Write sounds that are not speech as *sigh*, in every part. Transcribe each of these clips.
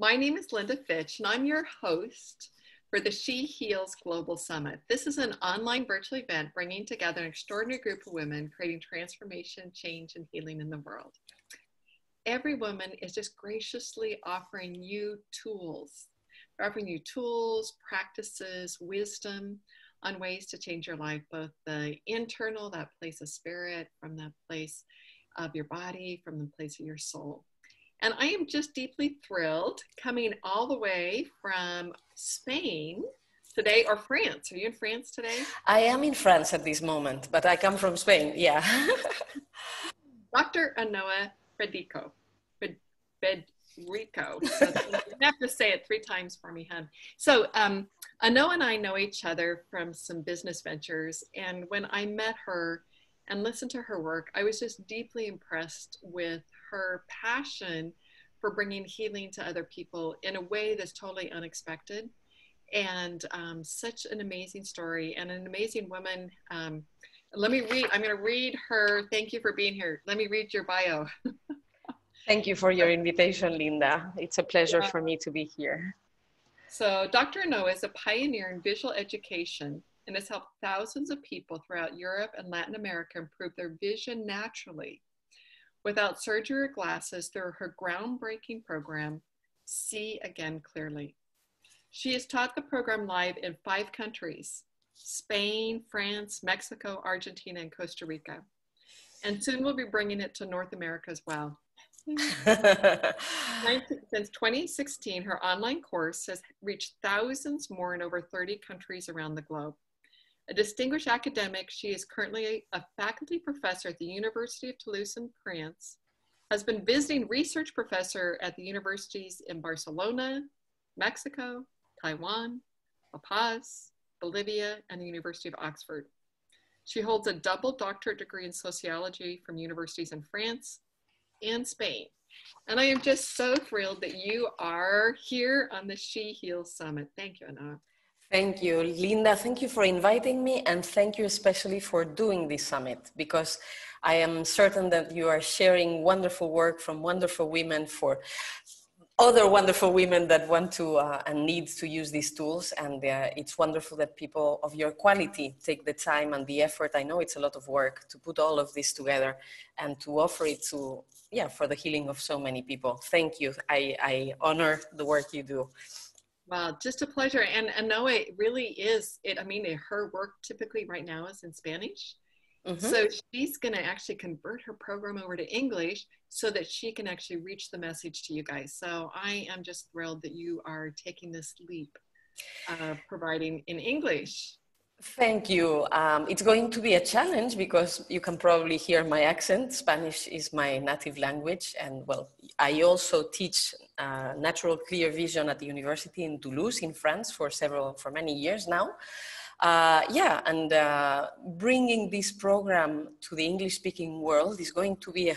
My name is Linda Fitch, and I'm your host for the She Heals Global Summit. This is an online virtual event bringing together an extraordinary group of women creating transformation, change, and healing in the world. Every woman is just graciously offering you tools, They're offering you tools, practices, wisdom on ways to change your life, both the internal, that place of spirit, from that place of your body, from the place of your soul. And I am just deeply thrilled coming all the way from Spain today or France. Are you in France today? I am in France at this moment, but I come from Spain. Yeah. *laughs* Dr. Anoa Federico. Federico. you have to say it three times for me, hun. So, um, Anoa and I know each other from some business ventures. And when I met her, and listened to her work, I was just deeply impressed with her passion for bringing healing to other people in a way that's totally unexpected. And um, such an amazing story and an amazing woman. Um, let me read, I'm going to read her. Thank you for being here. Let me read your bio. *laughs* Thank you for your invitation, Linda. It's a pleasure yeah. for me to be here. So, Dr. Anoa is a pioneer in visual education and has helped thousands of people throughout Europe and Latin America improve their vision naturally without surgery or glasses through her groundbreaking program, See Again Clearly. She has taught the program live in five countries Spain, France, Mexico, Argentina, and Costa Rica. And soon we'll be bringing it to North America as well. *laughs* Since 2016, her online course has reached thousands more in over 30 countries around the globe. A distinguished academic, she is currently a faculty professor at the University of Toulouse in France, has been visiting research professor at the universities in Barcelona, Mexico, Taiwan, La Paz, Bolivia, and the University of Oxford. She holds a double doctorate degree in sociology from universities in France and Spain. And I am just so thrilled that you are here on the She Heals Summit. Thank you, Anna. Thank you, Linda. Thank you for inviting me, and thank you especially for doing this summit because I am certain that you are sharing wonderful work from wonderful women for other wonderful women that want to uh, and need to use these tools. And uh, it's wonderful that people of your quality take the time and the effort. I know it's a lot of work to put all of this together and to offer it to, yeah, for the healing of so many people. Thank you. I, I honor the work you do. Wow, just a pleasure. And Anoa it really is it. I mean, her work typically right now is in Spanish. Mm-hmm. So she's going to actually convert her program over to English so that she can actually reach the message to you guys. So I am just thrilled that you are taking this leap, uh, providing in English. Thank you. Um, it's going to be a challenge because you can probably hear my accent. Spanish is my native language, and well, I also teach uh, natural clear vision at the university in Toulouse, in France, for several for many years now. Uh, yeah, and uh, bringing this program to the English speaking world is going to be a,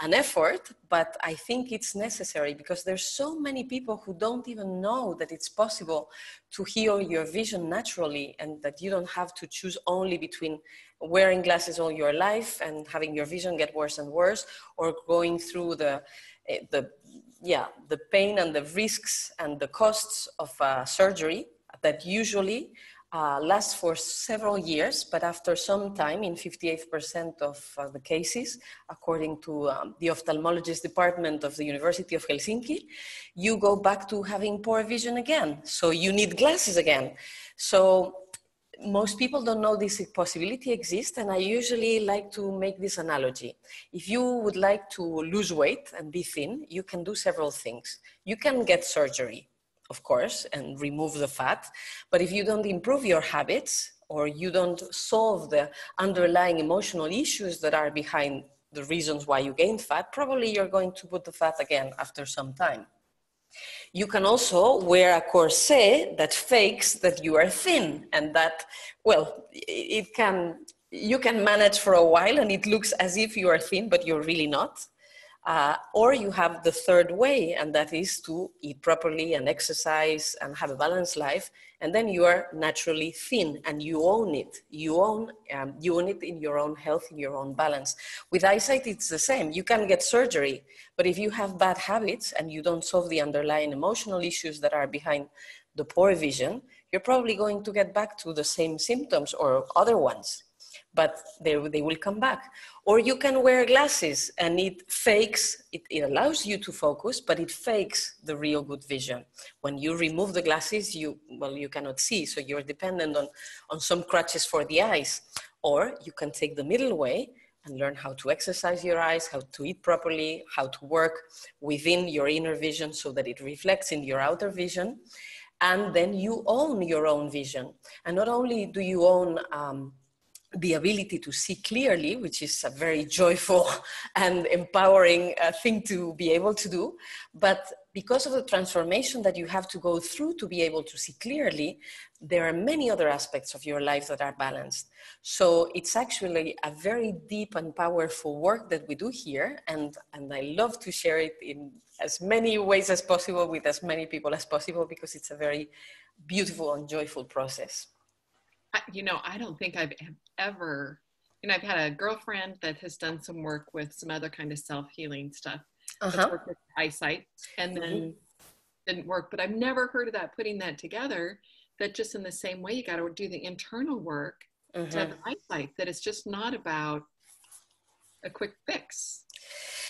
an effort, but I think it's necessary because there's so many people who don't even know that it's possible to heal your vision naturally and that you don't have to choose only between wearing glasses all your life and having your vision get worse and worse or going through the, eh, the yeah, the pain and the risks and the costs of uh, surgery that usually uh, lasts for several years, but after some time, in 58% of uh, the cases, according to um, the ophthalmologist department of the University of Helsinki, you go back to having poor vision again. So you need glasses again. So most people don't know this possibility exists, and I usually like to make this analogy. If you would like to lose weight and be thin, you can do several things. You can get surgery of course, and remove the fat. But if you don't improve your habits or you don't solve the underlying emotional issues that are behind the reasons why you gain fat, probably you're going to put the fat again after some time. You can also wear a corset that fakes that you are thin and that, well, it can, you can manage for a while and it looks as if you are thin, but you're really not. Uh, or you have the third way, and that is to eat properly and exercise and have a balanced life. And then you are naturally thin and you own it. You own, um, you own it in your own health, in your own balance. With eyesight, it's the same. You can get surgery, but if you have bad habits and you don't solve the underlying emotional issues that are behind the poor vision, you're probably going to get back to the same symptoms or other ones but they, they will come back. Or you can wear glasses and it fakes, it, it allows you to focus, but it fakes the real good vision. When you remove the glasses, you, well, you cannot see, so you're dependent on, on some crutches for the eyes. Or you can take the middle way and learn how to exercise your eyes, how to eat properly, how to work within your inner vision so that it reflects in your outer vision. And then you own your own vision. And not only do you own um, the ability to see clearly, which is a very joyful *laughs* and empowering uh, thing to be able to do. But because of the transformation that you have to go through to be able to see clearly, there are many other aspects of your life that are balanced. So it's actually a very deep and powerful work that we do here. And, and I love to share it in as many ways as possible with as many people as possible because it's a very beautiful and joyful process. I, you know, I don't think I've ever, you know, I've had a girlfriend that has done some work with some other kind of self healing stuff, uh-huh. eyesight, and then mm-hmm. didn't work. But I've never heard of that putting that together. That just in the same way, you got to do the internal work to have mm-hmm. eyesight. That it's just not about a quick fix.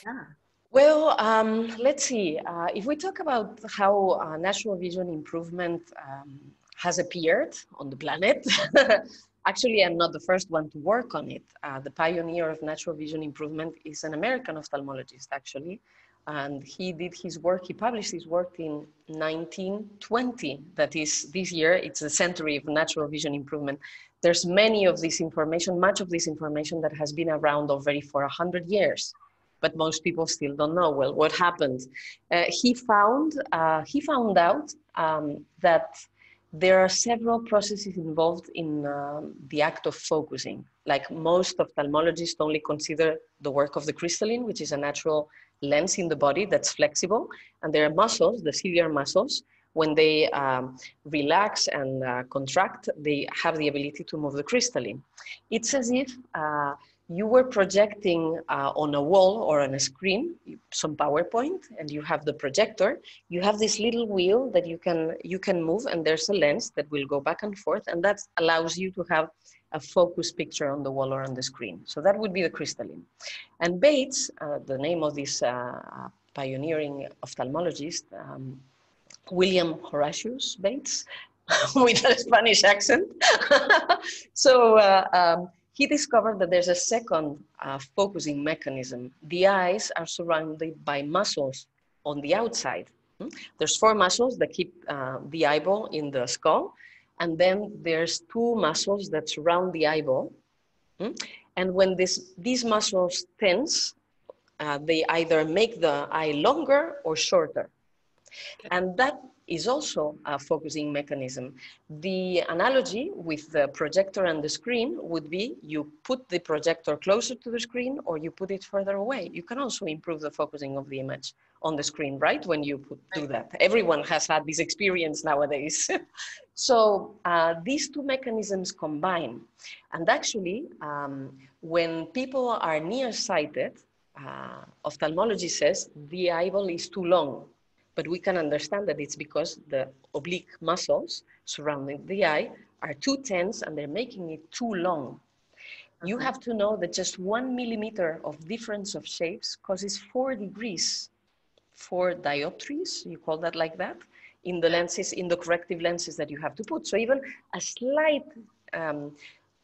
Yeah. Well, um, let's see. Uh, if we talk about how uh, natural vision improvement um, has appeared on the planet. *laughs* Actually, I'm not the first one to work on it. Uh, the pioneer of natural vision improvement is an American ophthalmologist, actually. And he did his work, he published his work in 1920. That is, this year, it's the century of natural vision improvement. There's many of this information, much of this information that has been around already for 100 years but most people still don't know well what happened uh, he found uh, he found out um, that there are several processes involved in um, the act of focusing. Like most ophthalmologists only consider the work of the crystalline, which is a natural lens in the body that's flexible. And there are muscles, the ciliary muscles, when they um, relax and uh, contract, they have the ability to move the crystalline. It's as if uh, you were projecting uh, on a wall or on a screen some PowerPoint, and you have the projector. You have this little wheel that you can you can move, and there's a lens that will go back and forth, and that allows you to have a focus picture on the wall or on the screen. So that would be the crystalline. And Bates, uh, the name of this uh, pioneering ophthalmologist, um, William Horatius Bates, *laughs* with a Spanish accent. *laughs* so. Uh, um, he discovered that there's a second uh, focusing mechanism. The eyes are surrounded by muscles on the outside. Hmm? There's four muscles that keep uh, the eyeball in the skull, and then there's two muscles that surround the eyeball. Hmm? And when this, these muscles tense, uh, they either make the eye longer or shorter. And that is also a focusing mechanism. The analogy with the projector and the screen would be you put the projector closer to the screen or you put it further away. You can also improve the focusing of the image on the screen, right? When you put, do that. Everyone has had this experience nowadays. *laughs* so uh, these two mechanisms combine. And actually, um, when people are nearsighted, uh, ophthalmology says the eyeball is too long but we can understand that it's because the oblique muscles surrounding the eye are too tense and they're making it too long. You have to know that just one millimeter of difference of shapes causes four degrees, four dioptries, you call that like that, in the lenses, in the corrective lenses that you have to put. So even a slight um,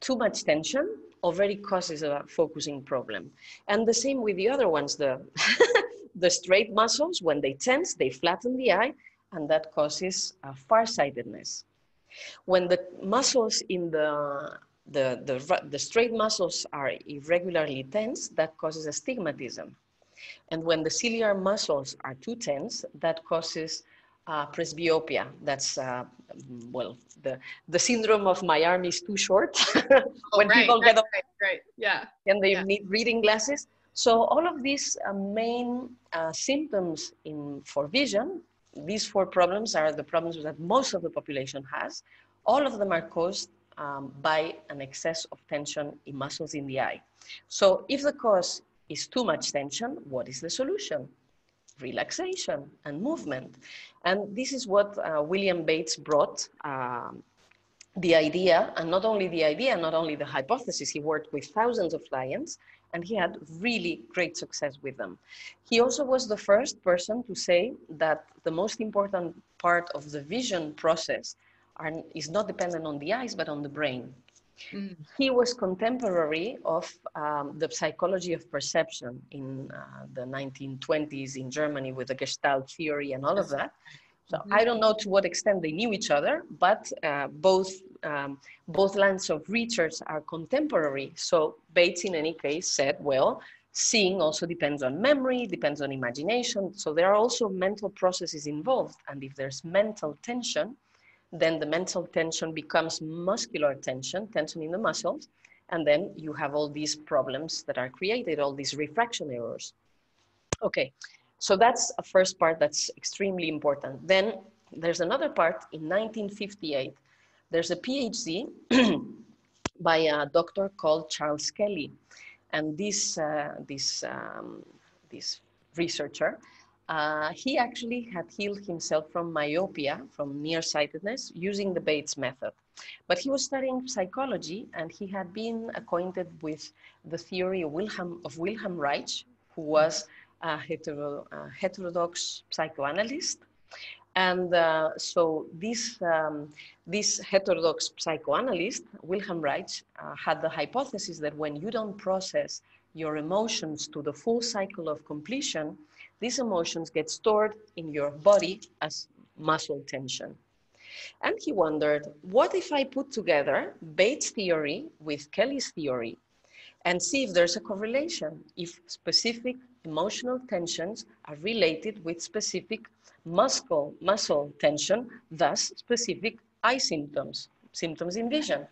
too much tension already causes a focusing problem. And the same with the other ones, the *laughs* the straight muscles, when they tense, they flatten the eye, and that causes uh, farsightedness. When the muscles in the, the, the, the straight muscles are irregularly tense, that causes astigmatism. And when the ciliary muscles are too tense, that causes uh, presbyopia. That's, uh, well, the, the syndrome of my arm is too short. *laughs* when oh, right, people get right, right, yeah. And they yeah. need reading glasses. So all of these uh, main uh, symptoms in, for vision, these four problems are the problems that most of the population has. All of them are caused um, by an excess of tension in muscles in the eye. So if the cause is too much tension, what is the solution? Relaxation and movement. And this is what uh, William Bates brought um, the idea, and not only the idea, not only the hypothesis, he worked with thousands of clients and he had really great success with them. He also was the first person to say that the most important part of the vision process are, is not dependent on the eyes, but on the brain. Mm. He was contemporary of um, the psychology of perception in uh, the 1920s in Germany with the Gestalt theory and all of that. So mm-hmm. I don't know to what extent they knew each other, but uh, both um, both lines of research are contemporary. So Bates, in any case, said, well, seeing also depends on memory, depends on imagination. So there are also mental processes involved. And if there's mental tension, then the mental tension becomes muscular tension, tension in the muscles, and then you have all these problems that are created, all these refraction errors. Okay, so that's a first part that's extremely important. Then there's another part in 1958. There's a PhD *clears throat* by a doctor called Charles Kelley. And this, uh, this, um, this researcher uh, he actually had healed himself from myopia, from nearsightedness, using the Bates method. But he was studying psychology and he had been acquainted with the theory of Wilhelm, of Wilhelm Reich, who was a, hetero, a heterodox psychoanalyst. And uh, so this, um, this heterodox psychoanalyst, Wilhelm Reich, uh, had the hypothesis that when you don't process your emotions to the full cycle of completion, these emotions get stored in your body as muscle tension. And he wondered, what if I put together Bates' theory with Kelley's theory and see if there's a correlation, if specific emotional tensions are related with specific muscle, muscle tension, thus specific eye symptoms, symptoms in vision.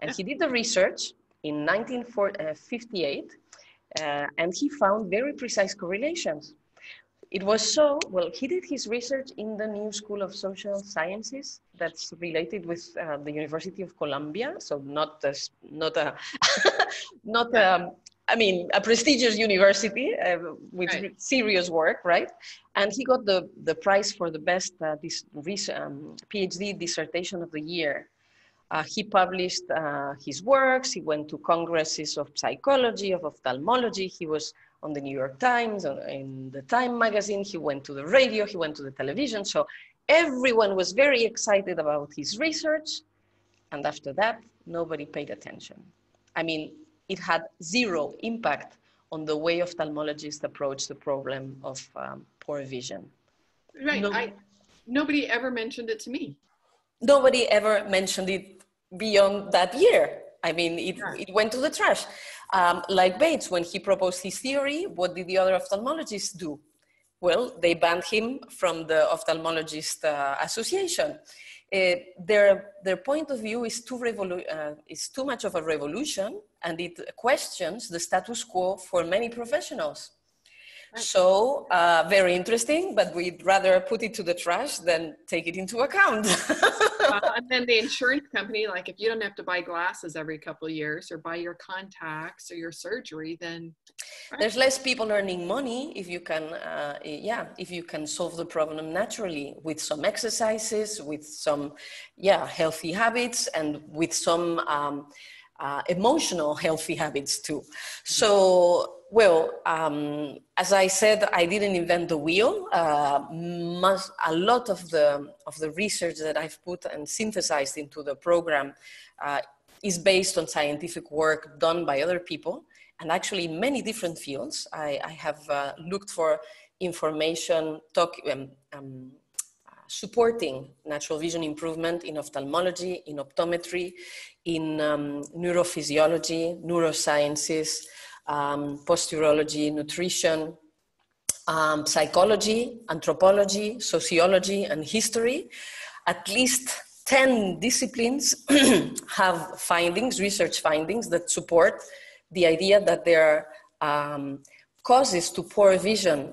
And he did the research in 1958, uh, and he found very precise correlations it was so, well, he did his research in the New School of Social Sciences that's related with uh, the University of Columbia. So not, a, not a, *laughs* not a, um, I mean, a prestigious university uh, with right. serious work, right? And he got the, the prize for the best uh, this, um, PhD dissertation of the year. Uh, he published uh, his works. He went to congresses of psychology, of ophthalmology. He was on the New York Times, in the Time magazine. He went to the radio, he went to the television. So everyone was very excited about his research. And after that, nobody paid attention. I mean, it had zero impact on the way ophthalmologists approach the problem of um, poor vision. Right. No, I, nobody ever mentioned it to me. Nobody ever mentioned it beyond that year. I mean, it, yeah. it went to the trash. Um, like Bates, when he proposed his theory, what did the other ophthalmologists do? Well, they banned him from the Ophthalmologist uh, Association. Uh, their, their point of view is too, revolu- uh, is too much of a revolution and it questions the status quo for many professionals. So, uh, very interesting, but we'd rather put it to the trash than take it into account. *laughs* and then the insurance company, like if you don't have to buy glasses every couple of years or buy your contacts or your surgery, then right. there's less people earning money if you can, uh, yeah, if you can solve the problem naturally with some exercises, with some, yeah, healthy habits, and with some. Um, uh, emotional healthy habits too. So, well, um, as I said, I didn't invent the wheel. Uh, a lot of the of the research that I've put and synthesized into the program uh, is based on scientific work done by other people, and actually in many different fields. I, I have uh, looked for information, talk, um, um, supporting natural vision improvement in ophthalmology, in optometry, in um, neurophysiology, neurosciences, um, posturology, nutrition, um, psychology, anthropology, sociology, and history. At least 10 disciplines *clears throat* have findings, research findings that support the idea that there are um, causes to poor vision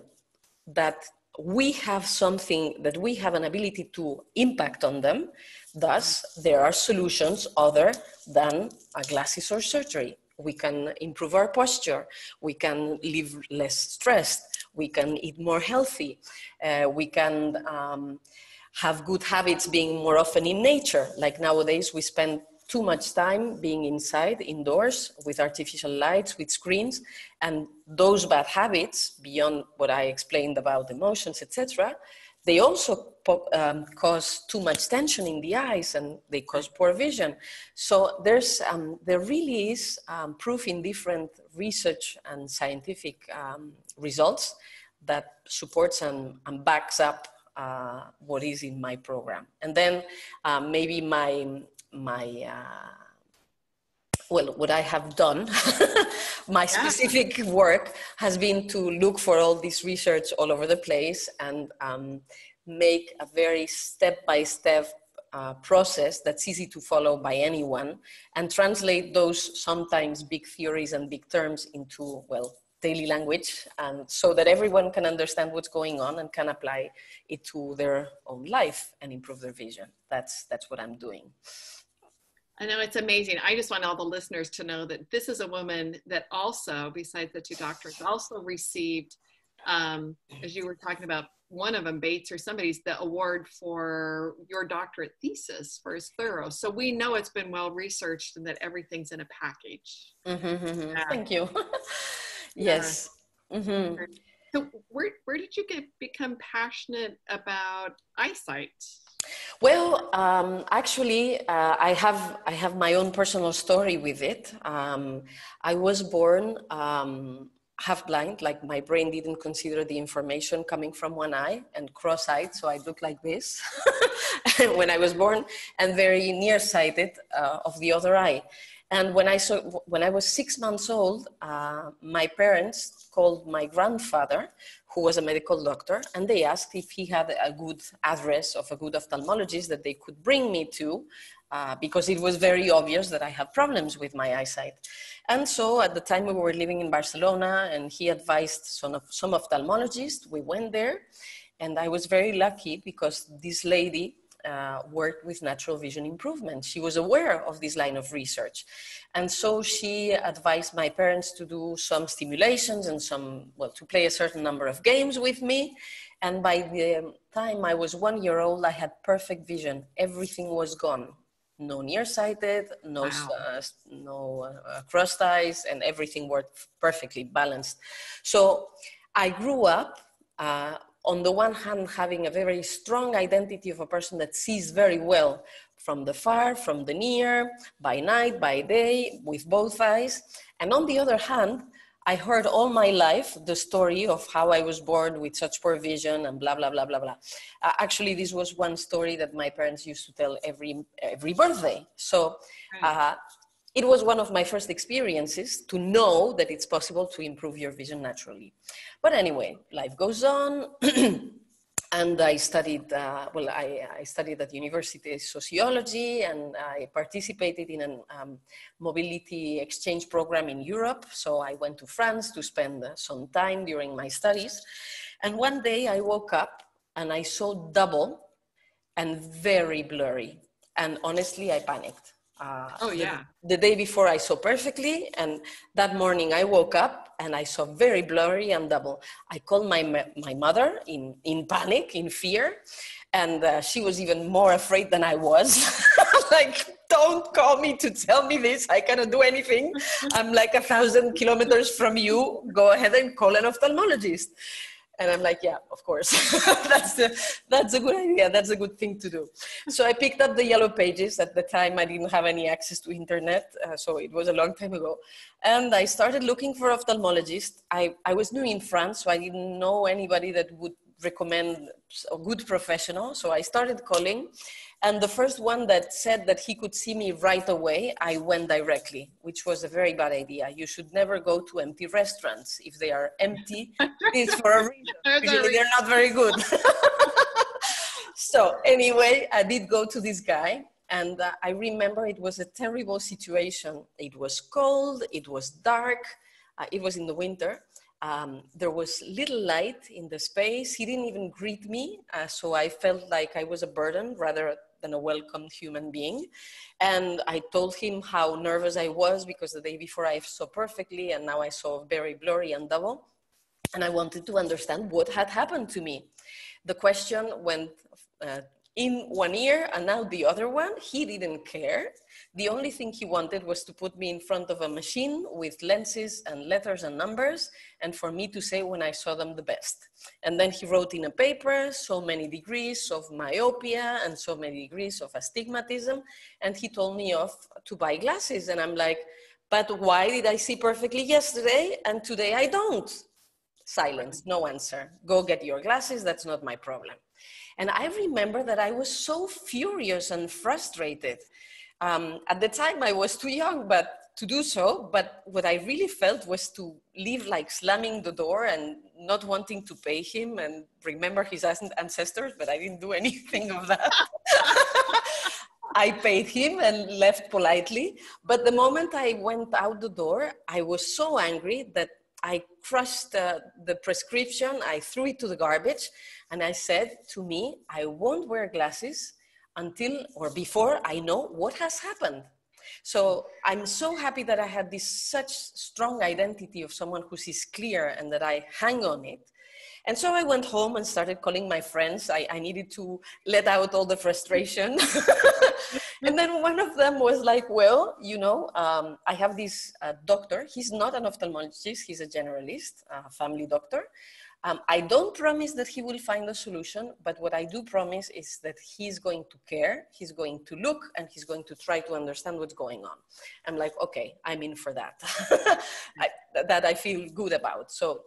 that we have something that we have an ability to impact on them. Thus, there are solutions other than glasses or surgery. We can improve our posture. We can live less stressed. We can eat more healthy. Uh, we can um, have good habits being more often in nature. Like nowadays, we spend too much time being inside, indoors, with artificial lights, with screens, and those bad habits, beyond what I explained about emotions, etc., they also um, cause too much tension in the eyes and they cause poor vision. So there's, um, there really is um, proof in different research and scientific um, results that supports and, and backs up uh, what is in my program. And then uh, maybe my my uh, well, what I have done, *laughs* my specific work has been to look for all this research all over the place and um, make a very step by step process that's easy to follow by anyone and translate those sometimes big theories and big terms into, well, daily language and so that everyone can understand what's going on and can apply it to their own life and improve their vision. That's, that's what I'm doing. I know it's amazing. I just want all the listeners to know that this is a woman that also, besides the two doctors, also received, um, as you were talking about, one of them, Bates or somebody's, the award for your doctorate thesis for his thorough. So we know it's been well researched and that everything's in a package. Mm-hmm, mm-hmm. Yeah. Thank you. *laughs* yes. Yeah. Mm-hmm. So where, where did you get become passionate about eyesight? Well, um, actually, uh, I have I have my own personal story with it. Um, I was born um, half blind, like my brain didn't consider the information coming from one eye, and cross-eyed, so I looked like this *laughs* when I was born, and very nearsighted uh, of the other eye. And when I saw when I was six months old, uh, my parents called my grandfather, who was a medical doctor, and they asked if he had a good address of a good ophthalmologist that they could bring me to, uh, because it was very obvious that I had problems with my eyesight. And so at the time we were living in Barcelona, and he advised some, of, some ophthalmologists, we went there, and I was very lucky because this lady uh, worked with natural vision improvement. She was aware of this line of research. And so she advised my parents to do some stimulations and some, well, to play a certain number of games with me. And by the time I was one year old, I had perfect vision. Everything was gone. No nearsighted, no, wow. uh, no uh, crossed eyes, and everything worked perfectly balanced. So I grew up uh, on the one hand, having a very strong identity of a person that sees very well from the far, from the near, by night, by day, with both eyes. And on the other hand, I heard all my life the story of how I was born with such poor vision and blah blah blah blah blah. Uh, actually, this was one story that my parents used to tell every every birthday. So uh, it was one of my first experiences to know that it's possible to improve your vision naturally. But anyway, life goes on. *clears throat* and I studied, uh, well, I, I, studied at university sociology and I participated in a um, mobility exchange program in Europe. So I went to France to spend some time during my studies. And one day I woke up and I saw double and very blurry. And honestly, I panicked. Uh, oh yeah. The, the, day before I saw perfectly, and that morning I woke up and I saw very blurry and double. I called my my mother in in panic, in fear, and uh, she was even more afraid than I was. *laughs* like, don't call me to tell me this. I cannot do anything. I'm like a thousand kilometers from you. Go ahead and call an ophthalmologist. And I'm like, yeah, of course. *laughs* that's, the, that's a good idea. That's a good thing to do. So I picked up the yellow pages. At the time, I didn't have any access to internet. Uh, so it was a long time ago. And I started looking for ophthalmologists. I, I was new in France, so I didn't know anybody that would recommend a good professional. So I started calling and the first one that said that he could see me right away, I went directly, which was a very bad idea. You should never go to empty restaurants. If they are empty, *laughs* it's for a reason. Usually they're not very good. *laughs* so anyway, I did go to this guy and uh, I remember it was a terrible situation. It was cold, it was dark, uh, it was in the winter. Um, there was little light in the space. He didn't even greet me, uh, so I felt like I was a burden rather than a welcomed human being. And I told him how nervous I was because the day before I saw perfectly, and now I saw very blurry and double. And I wanted to understand what had happened to me. The question went uh, in one ear and now the other one. He didn't care. The only thing he wanted was to put me in front of a machine with lenses and letters and numbers and for me to say when I saw them the best. And then he wrote in a paper so many degrees of myopia and so many degrees of astigmatism. And he told me off to buy glasses. And I'm like, but why did I see perfectly yesterday and today I don't? Silence, no answer. Go get your glasses, that's not my problem. And I remember that I was so furious and frustrated. Um, at the time, I was too young, but to do so. But what I really felt was to leave like slamming the door and not wanting to pay him and remember his ancestors, but I didn't do *laughs* anything of that. *laughs* I paid him and left politely. But the moment I went out the door, I was so angry that I crushed uh, the prescription, I threw it to the garbage, and I said to me, I won't wear glasses until or before I know what has happened. So I'm so happy that I had this such strong identity of someone who sees clear and that I hang on it. And so I went home and started calling my friends. I, I needed to let out all the frustration. *laughs* and then one of them was like, Well, you know, um, I have this uh, doctor. He's not an ophthalmologist, he's a generalist, a family doctor. Um, I don't promise that he will find a solution, but what I do promise is that he's going to care, he's going to look, and he's going to try to understand what's going on. I'm like, okay, I'm in for that. *laughs* I, that I feel good about. So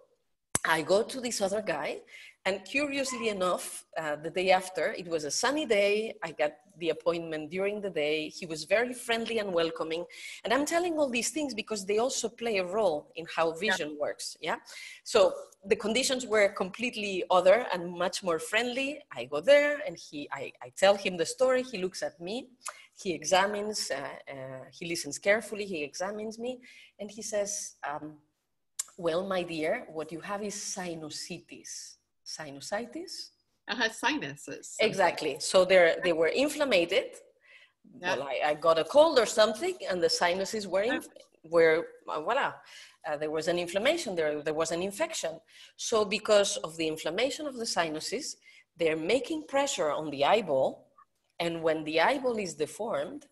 I go to this other guy, and curiously enough, uh, the day after, it was a sunny day. I got the appointment during the day. He was very friendly and welcoming. And I'm telling all these things because they also play a role in how vision yeah. works. Yeah. So the conditions were completely other and much more friendly. I go there and he, I, I tell him the story. He looks at me. He examines, uh, uh, he listens carefully. He examines me and he says, um, well, my dear, what you have is sinusitis. Sinusitis? Uh-huh, sinuses. Exactly. So they they were inflamed. Yeah. Well, I, I, got a cold or something, and the sinuses were in, were uh, voila. Uh, there was an inflammation. There there was an infection. So because of the inflammation of the sinuses, they're making pressure on the eyeball, and when the eyeball is deformed,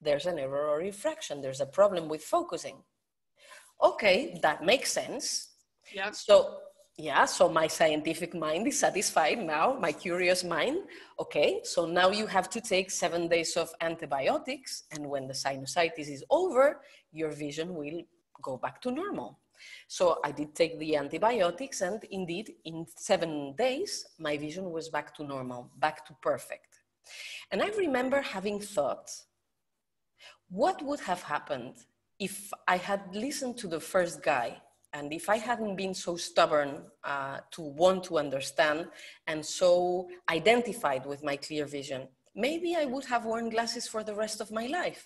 there's an error or refraction. There's a problem with focusing okay, that makes sense. Yeah. So yeah, so my scientific mind is satisfied now, my curious mind. Okay, so now you have to take seven days of antibiotics, and when the sinusitis is over, your vision will go back to normal. So I did take the antibiotics, and indeed, in seven days, my vision was back to normal, back to perfect. And I remember having thought, what would have happened if I had listened to the first guy and if I hadn't been so stubborn uh, to want to understand and so identified with my clear vision, maybe I would have worn glasses for the rest of my life.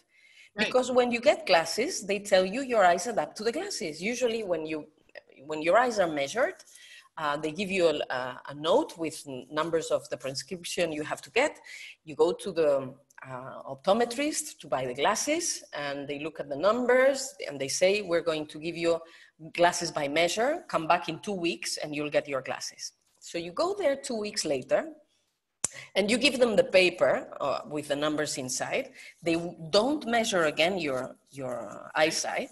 Right. Because when you get glasses, they tell you your eyes adapt to the glasses. Usually, when you when your eyes are measured, uh, they give you a, a, note with numbers of the prescription you have to get. You go to the uh, optometrist to buy the glasses and they look at the numbers and they say, we're going to give you glasses by measure, come back in two weeks and you'll get your glasses. So you go there two weeks later and you give them the paper uh, with the numbers inside. They don't measure again your, your eyesight.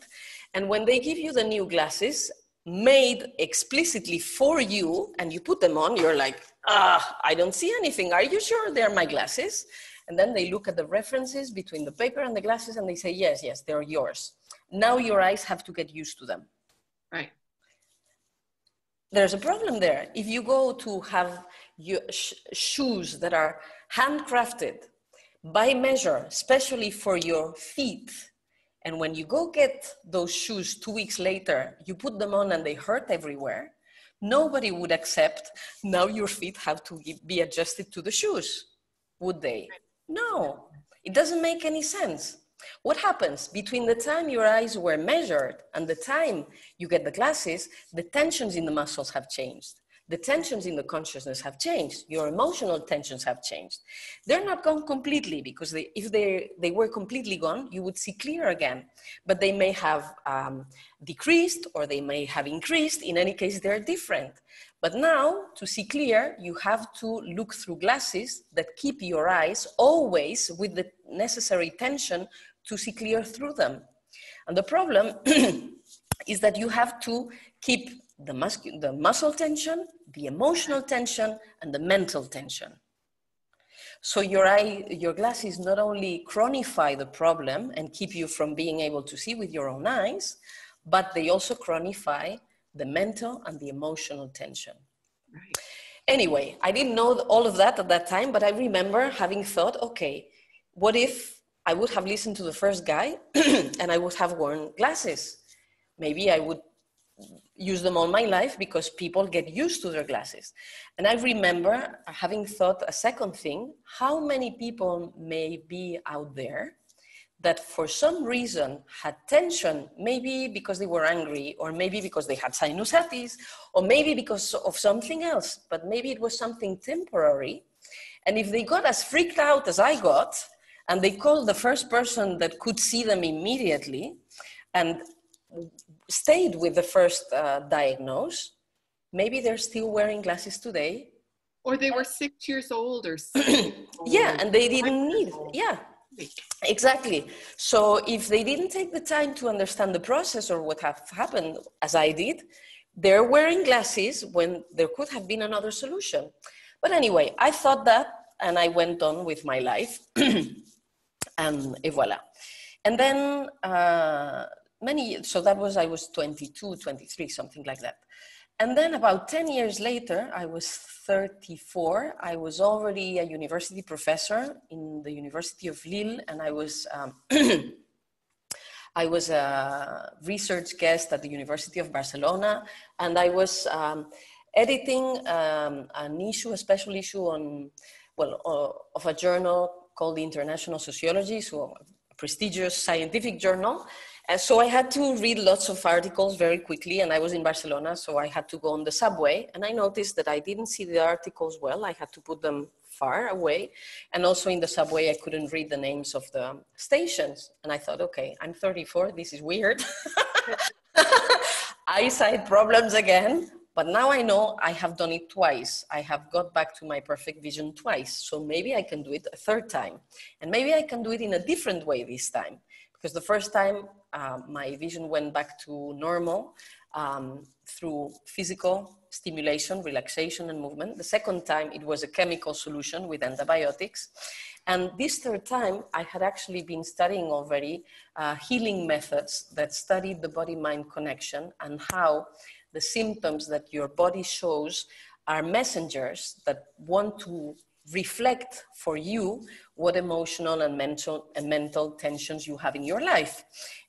And when they give you the new glasses, made explicitly for you, and you put them on, you're like, ah, I don't see anything. Are you sure they're my glasses? And then they look at the references between the paper and the glasses and they say, yes, yes, they're yours. Now your eyes have to get used to them. Right. There's a problem there. If you go to have your sh- shoes that are handcrafted by measure, especially for your feet, and when you go get those shoes two weeks later, you put them on and they hurt everywhere, nobody would accept now your feet have to be adjusted to the shoes, would they? No, it doesn't make any sense. What happens between the time your eyes were measured and the time you get the glasses, the tensions in the muscles have changed the tensions in the consciousness have changed. Your emotional tensions have changed. They're not gone completely because they, if they, they were completely gone, you would see clear again. But they may have um, decreased or they may have increased. In any case, they're different. But now, to see clear, you have to look through glasses that keep your eyes always with the necessary tension to see clear through them. And the problem *clears throat* is that you have to keep the, muscu- the muscle tension, the emotional tension, and the mental tension. So your eye, your glasses not only chronify the problem and keep you from being able to see with your own eyes, but they also chronify the mental and the emotional tension. Right. Anyway, I didn't know all of that at that time, but I remember having thought, okay, what if I would have listened to the first guy *clears throat* and I would have worn glasses? Maybe I would use them all my life because people get used to their glasses. And I remember having thought a second thing how many people may be out there that for some reason had tension, maybe because they were angry, or maybe because they had sinusitis, or maybe because of something else, but maybe it was something temporary. And if they got as freaked out as I got, and they called the first person that could see them immediately, and stayed with the first uh, diagnose, maybe they're still wearing glasses today. Or they were six years old or *clears throat* Yeah, and they didn't need, yeah, exactly. So if they didn't take the time to understand the process or what have happened, as I did, they're wearing glasses when there could have been another solution. But anyway, I thought that and I went on with my life. *clears throat* and et voila. And then uh, many so that was i was 22 23 something like that and then about 10 years later i was 34 i was already a university professor in the university of lille and i was um, *clears throat* i was a research guest at the university of barcelona and i was um, editing um, an issue a special issue on well uh, of a journal called the international sociology so a prestigious scientific journal And so I had to read lots of articles very quickly, and I was in Barcelona, so I had to go on the subway. And I noticed that I didn't see the articles well. I had to put them far away. And also in the subway, I couldn't read the names of the stations. And I thought, okay, I'm 34, this is weird. *laughs* *laughs* Eyesight problems again. But now I know I have done it twice. I have got back to my perfect vision twice. So maybe I can do it a third time. And maybe I can do it in a different way this time because the first time uh, my vision went back to normal um, through physical stimulation, relaxation, and movement. The second time it was a chemical solution with antibiotics. And this third time, I had actually been studying already uh, healing methods that studied the body mind connection and how the symptoms that your body shows are messengers that want to reflect for you what emotional and mental and mental tensions you have in your life.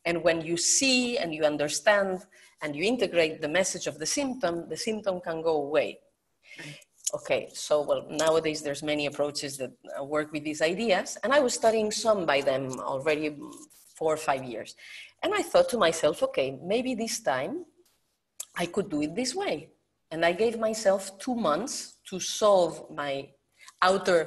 And when you see and you understand and you integrate the message of the symptom the symptom can go away. Okay so well nowadays there's many approaches that uh, work with these ideas and i was studying some by them already four or five years. And i thought to myself okay maybe this time i could do it this way and i gave myself two months to solve my outer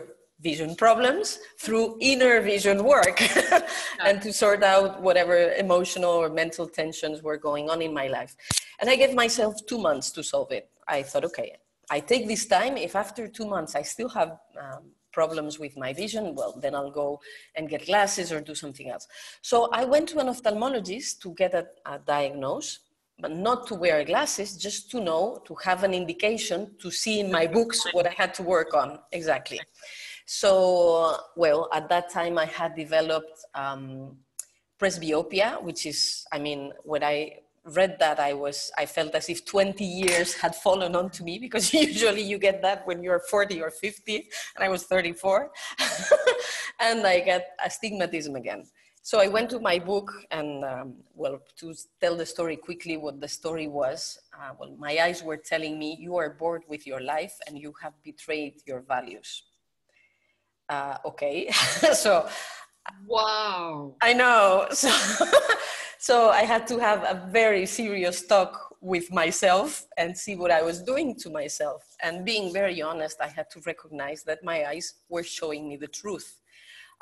vision problems through inner vision work *laughs* and to sort out whatever emotional or mental tensions were going on in my life. And I gave myself two months to solve it. I thought, okay, I take this time. If after two months I still have um, problems with my vision, well, then I'll go and get glasses or do something else. So I went to an ophthalmologist to get a, a diagnosis but not to wear glasses, just to know, to have an indication, to see in my books what I had to work on. Exactly. So, well, at that time I had developed um, presbyopia, which is, I mean, when I read that, I was, I felt as if 20 years had fallen onto me because *laughs* usually you get that when you're 40 or 50, and I was 34. *laughs* and I got astigmatism again. So I went to my book and, um, well, to tell the story quickly, what the story was, uh, well, my eyes were telling me, you are bored with your life and you have betrayed your values. Uh, okay, *laughs* so Wow. I know. *laughs* So, so I had to have a very serious talk with myself and see what I was doing to myself. And being very honest, I had to recognize that my eyes were showing me the truth.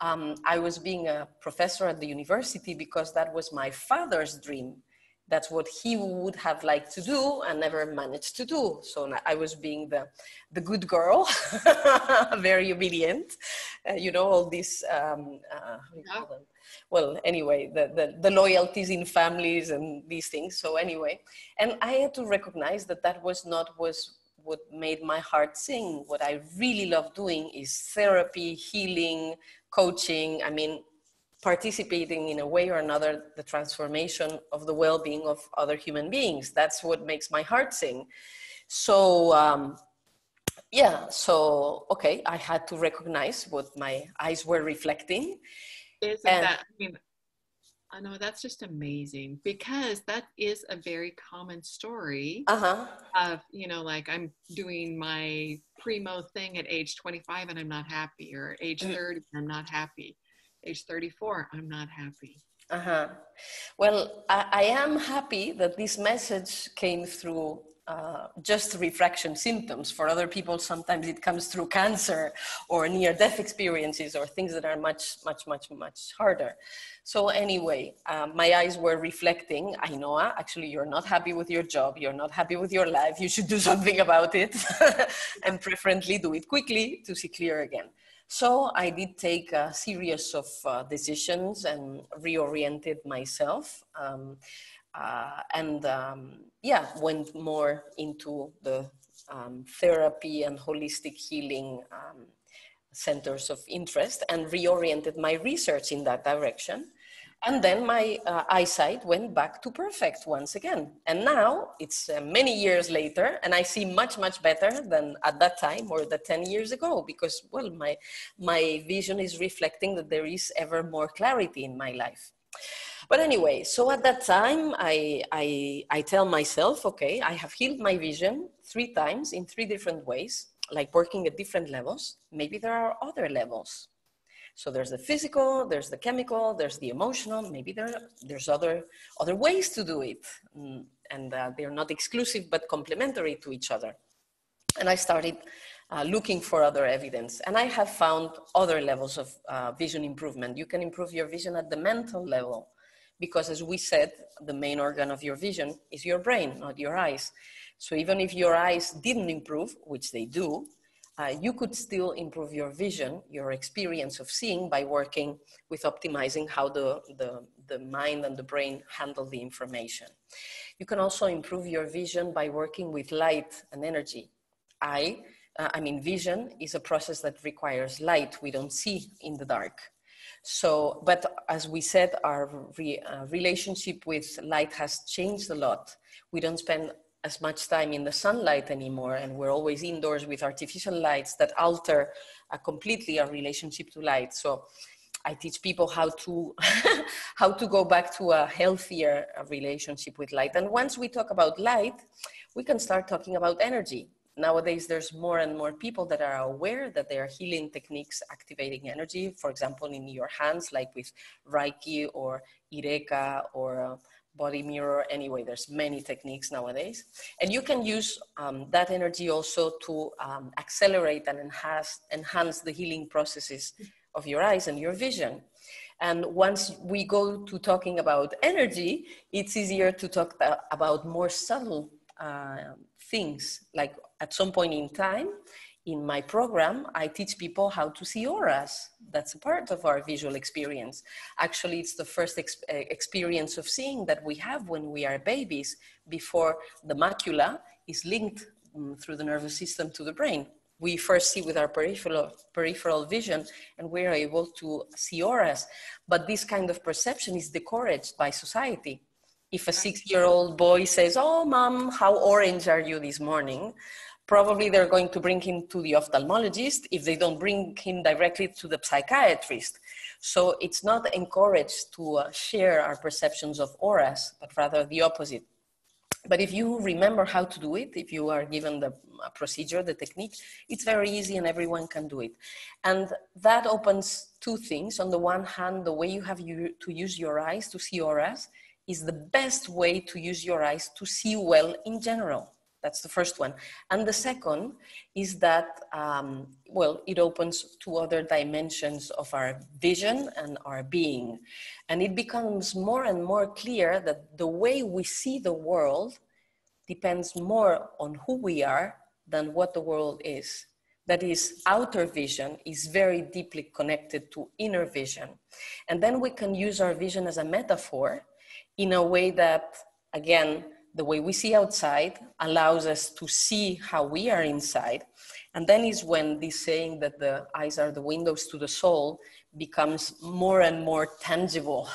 Um, I was being a professor at the university because that was my father's dream that's what he would have liked to do and never managed to do. So I was being the, the good girl, *laughs* very obedient, uh, you know, all these, um, uh, yeah. well, anyway, the, the, the loyalties in families and these things. So anyway, and I had to recognize that that was not was what made my heart sing. What I really love doing is therapy, healing, coaching. I mean, participating in a way or another the transformation of the well-being of other human beings that's what makes my heart sing so um, yeah so okay i had to recognize what my eyes were reflecting isn't and, that i mean i know that's just amazing because that is a very common story uh-huh. of you know like i'm doing my primo thing at age 25 and i'm not happy or age mm. 30 i'm not happy age 34, I'm not happy. Uh-huh. Well, I, I am happy that this message came through uh, just refraction symptoms. For other people, sometimes it comes through cancer or near death experiences or things that are much, much, much, much harder. So, anyway, um, my eyes were reflecting Ainhoa, actually, you're not happy with your job, you're not happy with your life, you should do *laughs* something about it, *laughs* and preferably do it quickly to see clear again. So I did take a series of uh, decisions and reoriented myself. Um, uh, and um, yeah, went more into the um, therapy and holistic healing um, centers of interest and reoriented my research in that direction. And then my uh, eyesight went back to perfect once again. And now it's uh, many years later, and I see much, much better than at that time or the 10 years ago because, well, my, my vision is reflecting that there is ever more clarity in my life. But anyway, so at that time, I, I, I tell myself, okay, I have healed my vision three times in three different ways, like working at different levels. Maybe there are other levels so there's the physical, there's the chemical, there's the emotional. Maybe there there's other other ways to do it, mm, and uh, they're not exclusive but complementary to each other. And I started uh, looking for other evidence, and I have found other levels of uh, vision improvement. You can improve your vision at the mental level, because as we said, the main organ of your vision is your brain, not your eyes. So even if your eyes didn't improve, which they do, uh, you could still improve your vision, your experience of seeing by working with optimizing how the, the, the mind and the brain handle the information. You can also improve your vision by working with light and energy. I, uh, I mean, vision is a process that requires light. We don't see in the dark. So, but as we said, our re, uh, relationship with light has changed a lot. We don't spend as much time in the sunlight anymore and we're always indoors with artificial lights that alter uh, completely our relationship to light. So i teach people how to *laughs* how to go back to a healthier uh, relationship with light. And once we talk about light we can start talking about energy nowadays there's more and more people that are aware that there are healing techniques activating energy for example in your hands like with reiki or ireka or uh, body mirror. Anyway there's many techniques nowadays. And you can use um, that energy also to um, accelerate and enhance enhance the healing processes of your eyes and your vision. And once we go to talking about energy it's easier to talk about more subtle uh, things like at some point in time in my program, I teach people how to see auras. That's a part of our visual experience. Actually, it's the first ex- eh, experience of seeing that we have when we are babies before the macula is linked um, through the nervous system to the brain. We first see with our peripheral, peripheral vision and we're able to see auras. But this kind of perception is discouraged by society. If a six year old boy says, Oh, mom, how orange are you this morning? probably they're going to bring him to the ophthalmologist if they don't bring him directly to the psychiatrist. So it's not encouraged to uh, share our perceptions of auras, but rather the opposite. but if you remember how to do it, if you are given the procedure, the technique, it's very easy and everyone can do it. And that opens two things. On the one hand, the way you have you, to use your eyes to see auras is the best way to use your eyes to see well in general. That's the first one. And the second is that, um, well, it opens to other dimensions of our vision and our being. And it becomes more and more clear that the way we see the world depends more on who we are than what the world is. That is, outer vision is very deeply connected to inner vision. And then we can use our vision as a metaphor in a way that, again, the way we see outside allows us to see how we are inside. And then is when this saying that the eyes are the windows to the soul becomes more and more tangible.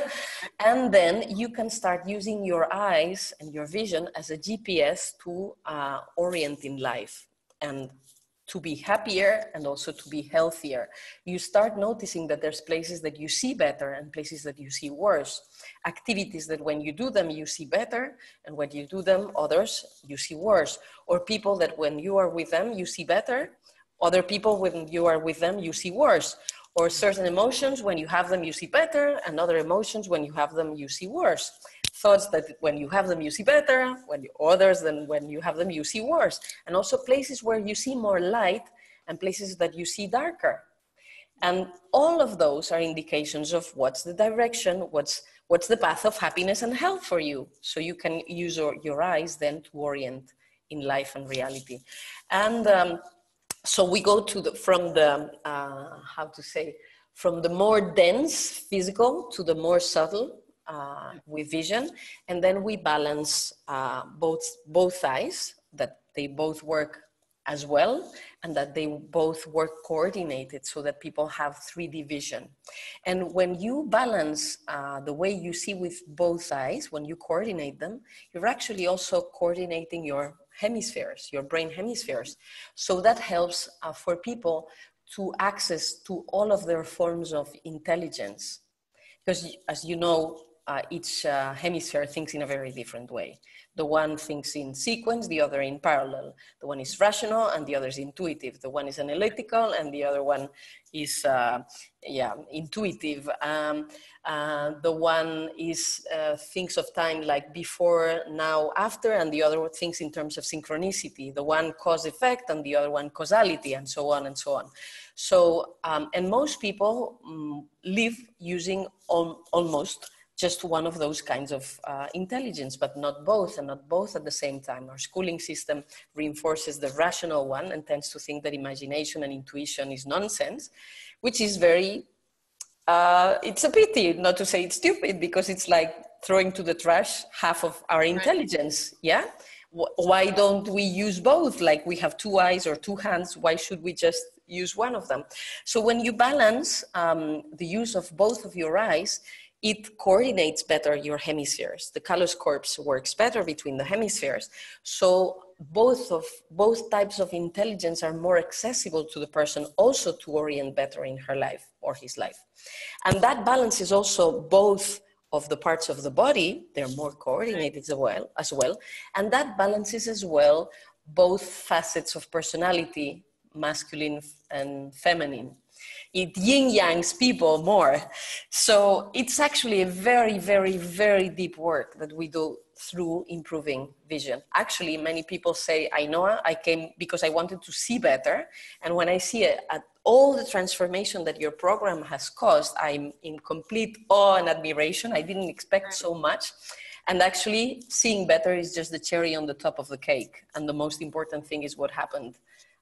*laughs* and then you can start using your eyes and your vision as a GPS to uh, orient in life. And to be happier and also to be healthier. You start noticing that there's places that you see better and places that you see worse. Activities that when you do them, you see better, and when you do them, others, you see worse. Or people that when you are with them, you see better. Other people, when you are with them, you see worse. Or certain emotions, when you have them, you see better, and other emotions, when you have them, you see worse thoughts that when you have them you see better when you, others than when you have them you see worse and also places where you see more light and places that you see darker and all of those are indications of what's the direction what's what's the path of happiness and health for you? So you can use your, your eyes then to orient in life and reality. And um, so we go to the from the uh, how to say from the more dense physical to the more subtle uh, with vision, and then we balance uh, both both eyes that they both work as well and that they both work coordinated so that people have 3D vision. And when you balance uh, the way you see with both eyes, when you coordinate them, you're actually also coordinating your hemispheres, your brain hemispheres. So that helps uh, for people to access to all of their forms of intelligence. Because as you know, uh, each uh, hemisphere thinks in a very different way. The one thinks in sequence, the other in parallel. The one is rational and the other is intuitive. The one is analytical and the other one is, uh, yeah, intuitive. Um, uh, the one is uh, thinks of time like before, now, after, and the other thinks in terms of synchronicity. The one cause effect and the other one causality, and so on and so on. So, um, and most people um, live using al- almost just one of those kinds of uh, intelligence, but not both, and not both at the same time. Our schooling system reinforces the rational one and tends to think that imagination and intuition is nonsense, which is very, uh, it's a pity not to say it's stupid because it's like throwing to the trash half of our intelligence, yeah? Why don't we use both? Like we have two eyes or two hands, why should we just use one of them? So when you balance um, the use of both of your eyes, it coordinates better your hemispheres. The callus corpus works better between the hemispheres. So both of both types of intelligence are more accessible to the person also to orient better in her life or his life. And that balance is also both of the parts of the body, they're more coordinated as well, as well. And that balances as well both facets of personality, masculine and feminine it yin yangs people more. So it's actually a very, very, very deep work that we do through improving vision. Actually, many people say, I know I came because I wanted to see better. And when I see it, at all the transformation that your program has caused, I'm in complete awe and admiration. I didn't expect so much. And actually, seeing better is just the cherry on the top of the cake. And the most important thing is what happened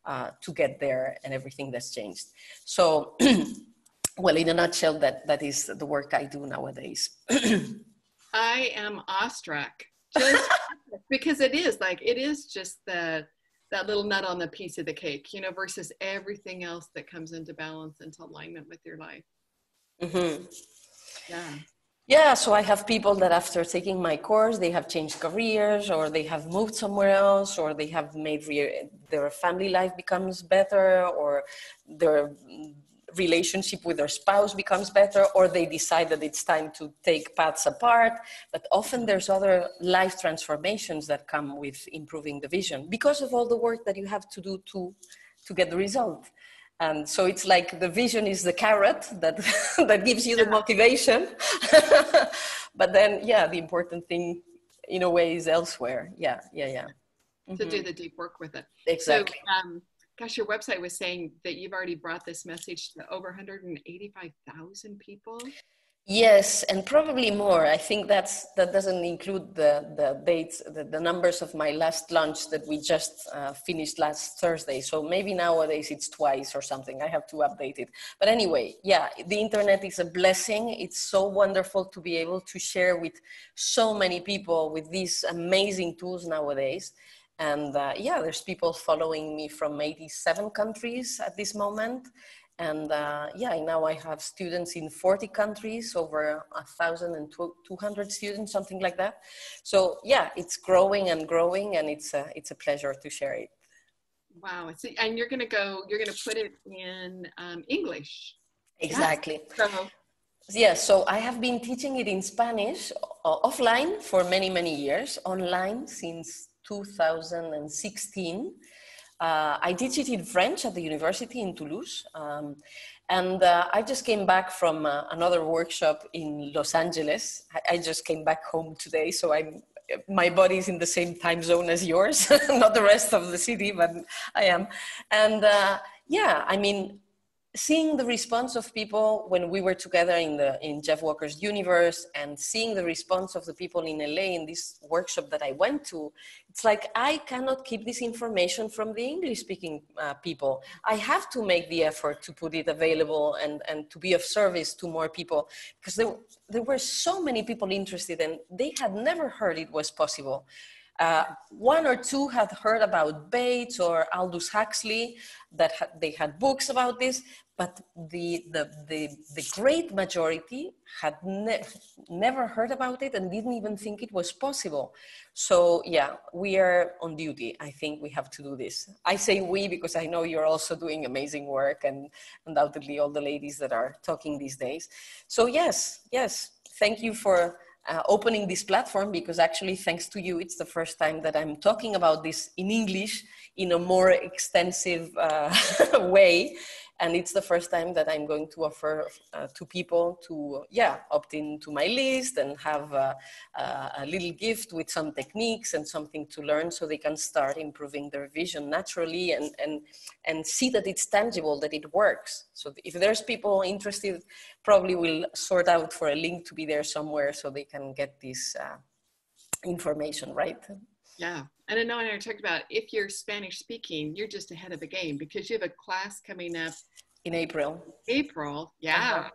uh, to get there and everything that's changed. So, *clears throat* well, in a nutshell, that, that is the work I do nowadays. *clears throat* I am awestruck just *laughs* because it is like, it is just the, that little nut on the piece of the cake, you know, versus everything else that comes into balance, into alignment with your life. Mm-hmm. Yeah. Yeah, so I have people that after taking my course, they have changed careers or they have moved somewhere else or they have made re- their family life becomes better or their relationship with their spouse becomes better or they decide that it's time to take paths apart. But often there's other life transformations that come with improving the vision because of all the work that you have to do to to get the result and so it's like the vision is the carrot that *laughs* that gives you the motivation *laughs* but then yeah the important thing in a way is elsewhere yeah yeah yeah mm-hmm. to do mm-hmm. the deep work with it exactly so, um, gosh, your website was saying that you've already brought this message to over 185,000 people. Yes, and probably more. I think that's that doesn't include the the dates, the, the numbers of my last launch that we just uh, finished last Thursday. So maybe nowadays it's twice or something. I have to update it. But anyway, yeah, the internet is a blessing. It's so wonderful to be able to share with so many people with these amazing tools nowadays and uh, yeah there's people following me from 87 countries at this moment and uh, yeah now i have students in 40 countries over a thousand and 200 students something like that. So yeah it's growing and growing and it's a, it's a pleasure to share it. Wow and you're going to go you're going to put it in um, english. Exactly. So yeah, so I have been teaching it in Spanish uh, offline for many, many years, online since 2016. Uh, I teach it in French at the university in Toulouse. Um, and uh, I just came back from uh, another workshop in Los Angeles. I, I, just came back home today, so I'm my body is in the same time zone as yours, *laughs* not the rest of the city, but I am. And uh, yeah, I mean, seeing the response of people when we were together in the in Jeff Walker's universe and seeing the response of the people in LA in this workshop that I went to, it's like I cannot keep this information from the English speaking uh, people. I have to make the effort to put it available and, and to be of service to more people because there, there were so many people interested and they had never heard it was possible. Uh, one or two had heard about Bates or Aldous Huxley, that had, they had books about this, but the, the, the, the great majority had ne- never heard about it and didn't even think it was possible. So, yeah, we are on duty. I think we have to do this. I say we because I know you're also doing amazing work and undoubtedly all the ladies that are talking these days. So, yes, yes, thank you for uh, opening this platform because actually, thanks to you, it's the first time that I'm talking about this in English in a more extensive uh, *laughs* way and it's the first time that i'm going to offer uh, to people to yeah opt in to my list and have a, a, little gift with some techniques and something to learn so they can start improving their vision naturally and and and see that it's tangible that it works. So if there's people interested probably we'll sort out for a link to be there somewhere so they can get this uh, information right yeah. And I know I talked about if you're Spanish speaking, you're just ahead of the game because you have a class coming up in April. April, yeah. Uh-huh.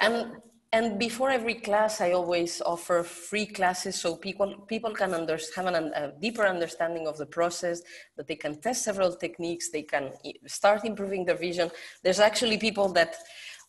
And and before every class, I always offer free classes so people people can under, have an, a deeper understanding of the process. That they can test several techniques. They can start improving their vision. There's actually people that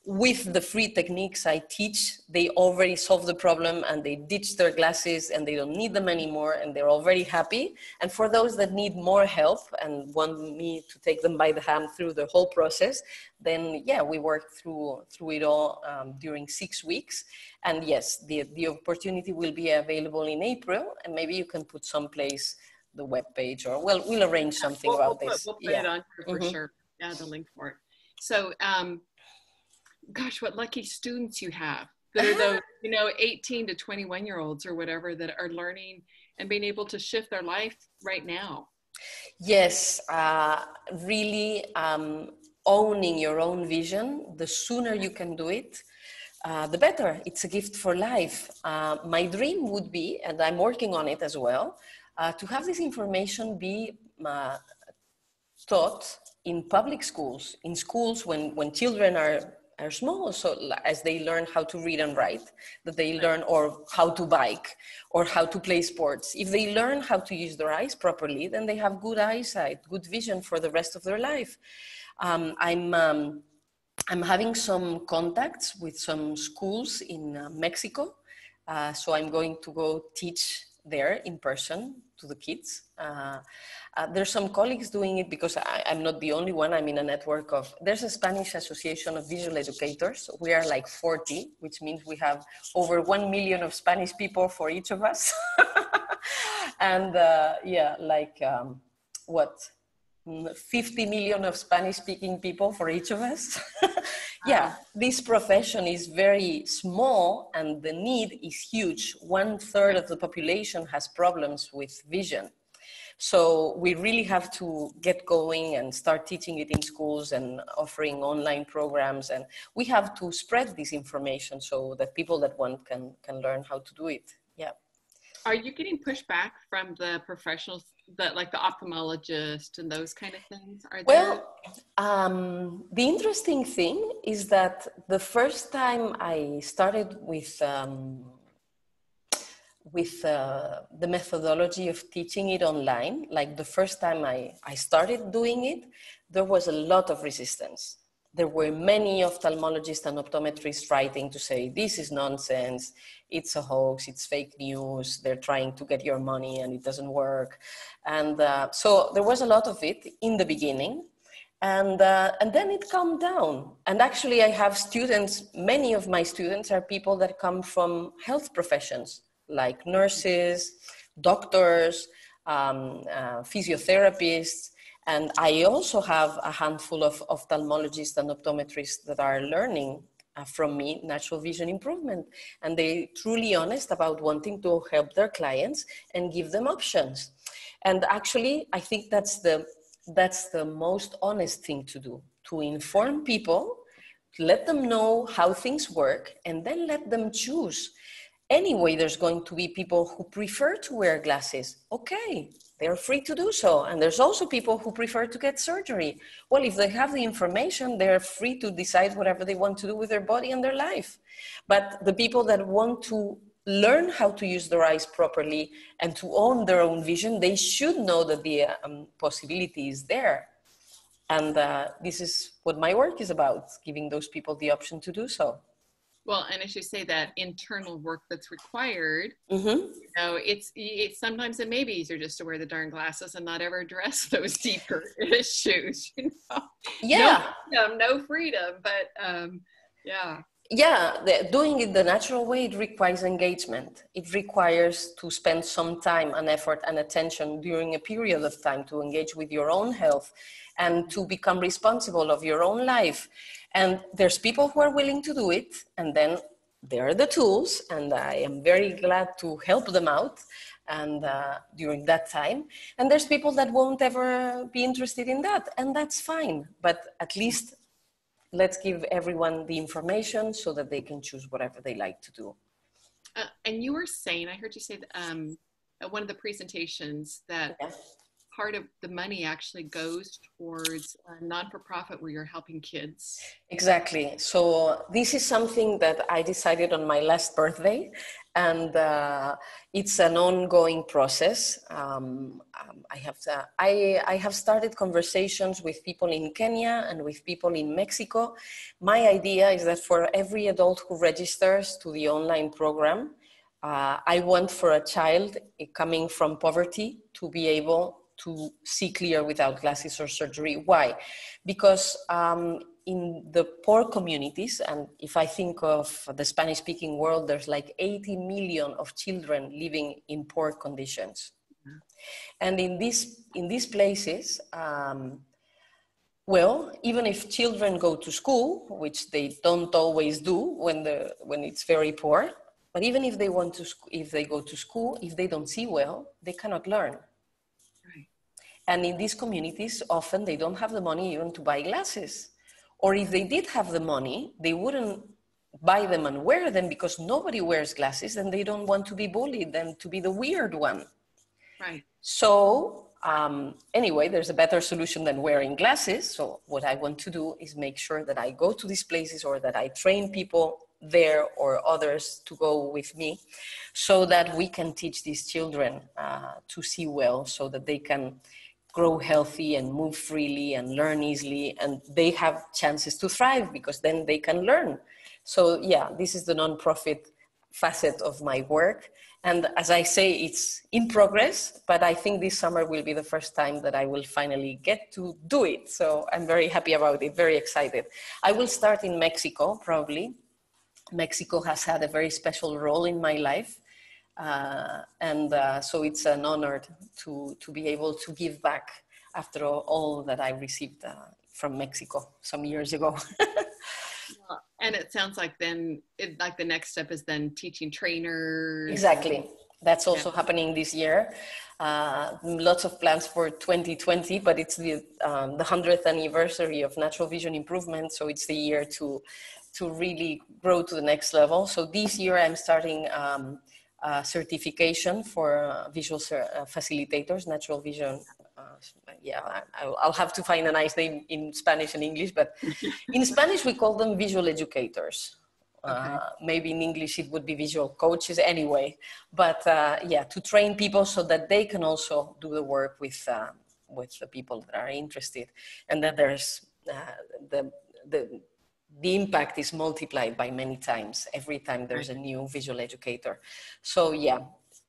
with the free techniques I teach, they already solve the problem and they ditch their glasses and they don't need them anymore and they're already happy. And for those that need more help and want me to take them by the hand through the whole process, then yeah, we work through through it all um, during six weeks. And yes, the the opportunity will be available in April, and maybe you can put someplace the web page or well, we'll arrange something we'll, about we'll this. We'll put yeah. it on for mm-hmm. sure. Yeah, the link for it. So. Um, gosh, what lucky students you have that are those, *laughs* you know, 18 to 21 year olds or whatever that are learning and being able to shift their life right now. Yes, uh, really um, owning your own vision. The sooner you can do it, uh, the better. It's a gift for life. Uh, my dream would be, and I'm working on it as well, uh, to have this information be uh, taught in public schools, in schools when, when children are are small so as they learn how to read and write that they learn or how to bike or how to play sports. If they learn how to use their eyes properly then they have good eyesight good vision for the rest of their life. Um, i'm um, i'm having some contacts with some schools in uh, mexico uh, so i'm going to go teach there in person to the kids. Uh, uh, there's some colleagues doing it because I, am not the only one. I'm in a network of, there's a Spanish Association of Visual Educators. We are like 40, which means we have over 1 million of Spanish people for each of us. *laughs* and uh, yeah, like um, what? 50 million of Spanish speaking people for each of us. *laughs* yeah, this profession is very small and the need is huge. One third of the population has problems with vision. So we really have to get going and start teaching it in schools and offering online programs. And we have to spread this information so that people that want can, can learn how to do it. Yeah. Are you getting pushback from the professionals that like the ophthalmologist and those kind of things? Are well, um, the interesting thing is that the first time I started with um, with uh, the methodology of teaching it online, like the first time I, I started doing it, there was a lot of resistance. There were many ophthalmologists and optometrists writing to say, this is nonsense, it's a hoax, it's fake news, they're trying to get your money and it doesn't work. And uh, so there was a lot of it in the beginning. And, uh, and then it calmed down. And actually, I have students, many of my students are people that come from health professions like nurses, doctors, um, uh, physiotherapists, and I also have a handful of ophthalmologists and optometrists that are learning Uh, from me natural vision improvement. And they truly honest about wanting to help their clients and give them options. And actually, I think that's the, that's the most honest thing to do, to inform people, let them know how things work, and then let them choose anyway there's going to be people who prefer to wear glasses okay they're free to do so. And there's also people who prefer to get surgery. Well if they have the information they're free to decide whatever they want to do with their body and their life. But the people that want to learn how to use their eyes properly and to own their own vision they should know that the um, possibility is there. And uh, this is what my work is about giving those people the option to do so well, and as you say, that internal work that's required, mm-hmm. you know, it's, it's sometimes it may be easier just to wear the darn glasses and not ever address *laughs* those deeper *laughs* issues. You know, yeah, no freedom, no freedom, but um, yeah. Yeah, the, doing it the natural way it requires engagement. It requires to spend some time and effort and attention during a period of time to engage with your own health and to become responsible of your own life and there's people who are willing to do it, and then there are the tools, and I am very glad to help them out and uh, during that time. And there's people that won't ever be interested in that, and that's fine. But at least let's give everyone the information so that they can choose whatever they like to do. Uh, and you were saying, I heard you say that, um, at one of the presentations that part of the money actually goes towards a non-for-profit where you're helping kids. Exactly. So this is something that i decided on my last birthday and uh, it's an ongoing process. Um, um I, have to, I, I have started conversations with people in kenya and with people in mexico. My idea is that for every adult who registers to the online program uh, I want for a child coming from poverty to be able to see clear without glasses or surgery. Why? Because um, in the poor communities, and if I think of the Spanish speaking world, there's like 80 million of children living in poor conditions. Mm-hmm. And in, this, in these places, um, well, even if children go to school, which they don't always do when, the, when it's very poor, but even if they want to, if they go to school, if they don't see well, they cannot learn. And in these communities, often they don't have the money even to buy glasses. Or if they did have the money, they wouldn't buy them and wear them because nobody wears glasses and they don't want to be bullied and to be the weird one. Right. So, um, anyway, there's a better solution than wearing glasses. So, what I want to do is make sure that I go to these places or that I train people there or others to go with me so that we can teach these children uh, to see well so that they can grow healthy and move freely and learn easily and they have chances to thrive because then they can learn so yeah this is the nonprofit facet of my work. And as I say, it's in progress, but I think this summer will be the first time that I will finally get to do it. So I'm very happy about it, very excited. I will start in Mexico, probably. Mexico has had a very special role in my life. Uh, and uh, so it's an honor to, to be able to give back after all, all that I received uh, from Mexico some years ago. *laughs* and it sounds like then it, like the next step is then teaching trainers exactly that's also yeah. happening this year uh, lots of plans for 2020 but it's the um, the 100th anniversary of natural vision improvement so it's the year to to really grow to the next level so this year i'm starting um, certification for uh, visual uh, facilitators natural vision yeah, I'll, I'll have to find a nice name in Spanish and English, but *laughs* in Spanish we call them visual educators. Uh, okay. Uh, maybe in English it would be visual coaches anyway. But uh, yeah, to train people so that they can also do the work with uh, with the people that are interested, and that there's uh, the the the impact is multiplied by many times every time there's a new visual educator. So yeah,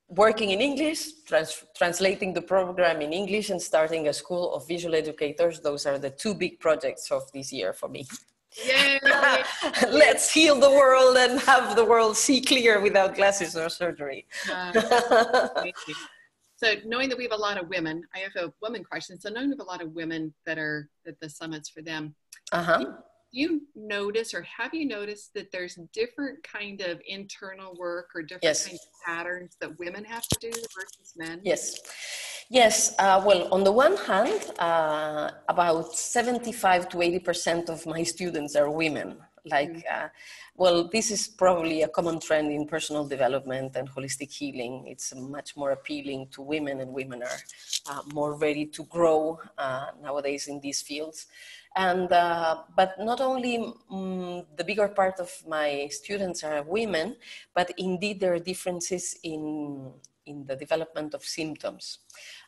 working in English, trans translating the program in English, and starting a school of visual educators. Those are the two big projects of this year for me. Yay! *laughs* Let's heal the world and have the world see clear without glasses or surgery. Uh, *laughs* so knowing that we have a lot of women, I have a woman question. So knowing we have a lot of women that are at the summits for them, uh-huh you notice or have you noticed that there's different kind of internal work or different yes. kinds of patterns that women have to do versus men? Yes. Yes uh, well on the one hand uh, about 75 to 80 percent of my students are women like mm-hmm. uh, well this is probably a common trend in personal development and holistic healing. It's much more appealing to women and women are uh, more ready to grow uh, nowadays in these fields. And uh, but not only um, the bigger part of my students are women but indeed there are differences in in the development of symptoms.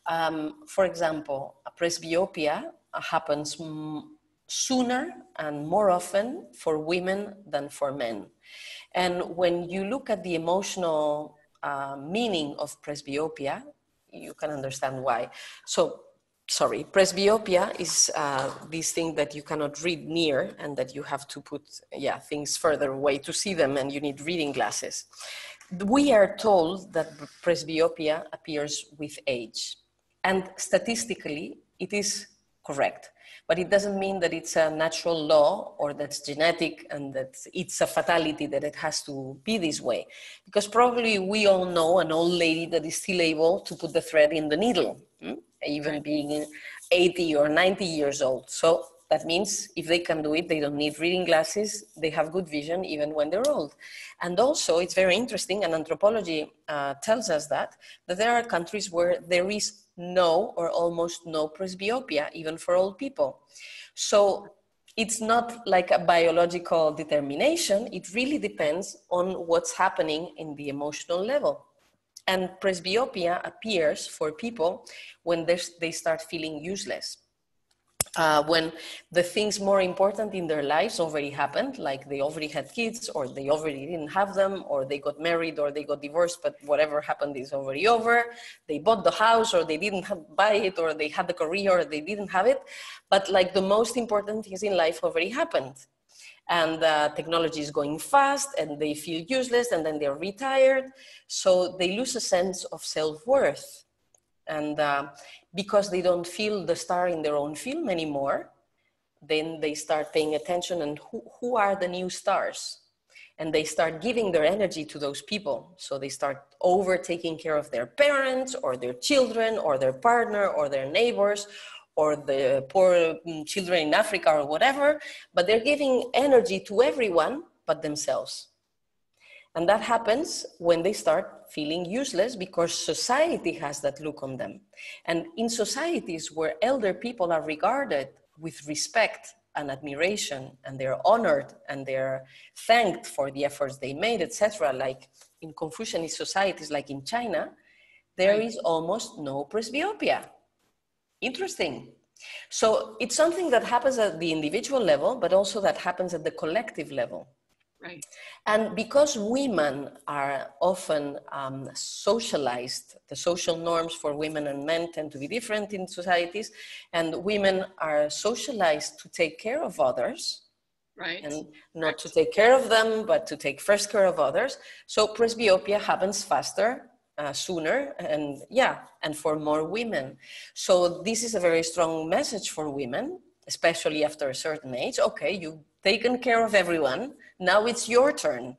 Um, for example presbyopia happens sooner and more often for women than for men and when you look at the emotional uh, meaning of presbyopia you can understand why so sorry, presbyopia is uh, this thing that you cannot read near and that you have to put, yeah, things further away to see them and you need reading glasses. We are told that presbyopia appears with age. And statistically, it is correct. But it doesn't mean that it's a natural law or that's genetic and that it's a fatality that it has to be this way. Because probably we all know an old lady that is still able to put the thread in the needle. Hmm? even being 80 or 90 years old. So that means if they can do it, they don't need reading glasses, they have good vision even when they're old. And also, it's very interesting, and anthropology uh, tells us that, that there are countries where there is no or almost no presbyopia, even for old people. So it's not like a biological determination, it really depends on what's happening in the emotional level. And presbyopia appears for people when they start feeling useless. Uh, when the things more important in their lives already happened, like they already had kids, or they already didn't have them, or they got married, or they got divorced, but whatever happened is already over. They bought the house, or they didn't have, buy it, or they had the career, or they didn't have it. But like the most important things in life already happened and uh, technology is going fast and they feel useless and then they're retired so they lose a sense of self-worth and uh, because they don't feel the star in their own film anymore then they start paying attention and who, who are the new stars and they start giving their energy to those people so they start over taking care of their parents or their children or their partner or their neighbors or the poor mm, children in Africa or whatever, but they're giving energy to everyone but themselves. And that happens when they start feeling useless because society has that look on them. And in societies where elder people are regarded with respect and admiration and they're honored and they're thanked for the efforts they made, etc., like in Confucianist societies like in China, there is almost no presbyopia Interesting. So it's something that happens at the individual level, but also that happens at the collective level. Right. And because women are often um, socialized, the social norms for women and men tend to be different in societies, and women are socialized to take care of others. Right. And not to take care of them, but to take first care of others. So presbyopia happens faster, uh, sooner, and yeah, and for more women. So this is a very strong message for women, especially after a certain age. Okay, you've taken care of everyone. Now it's your turn.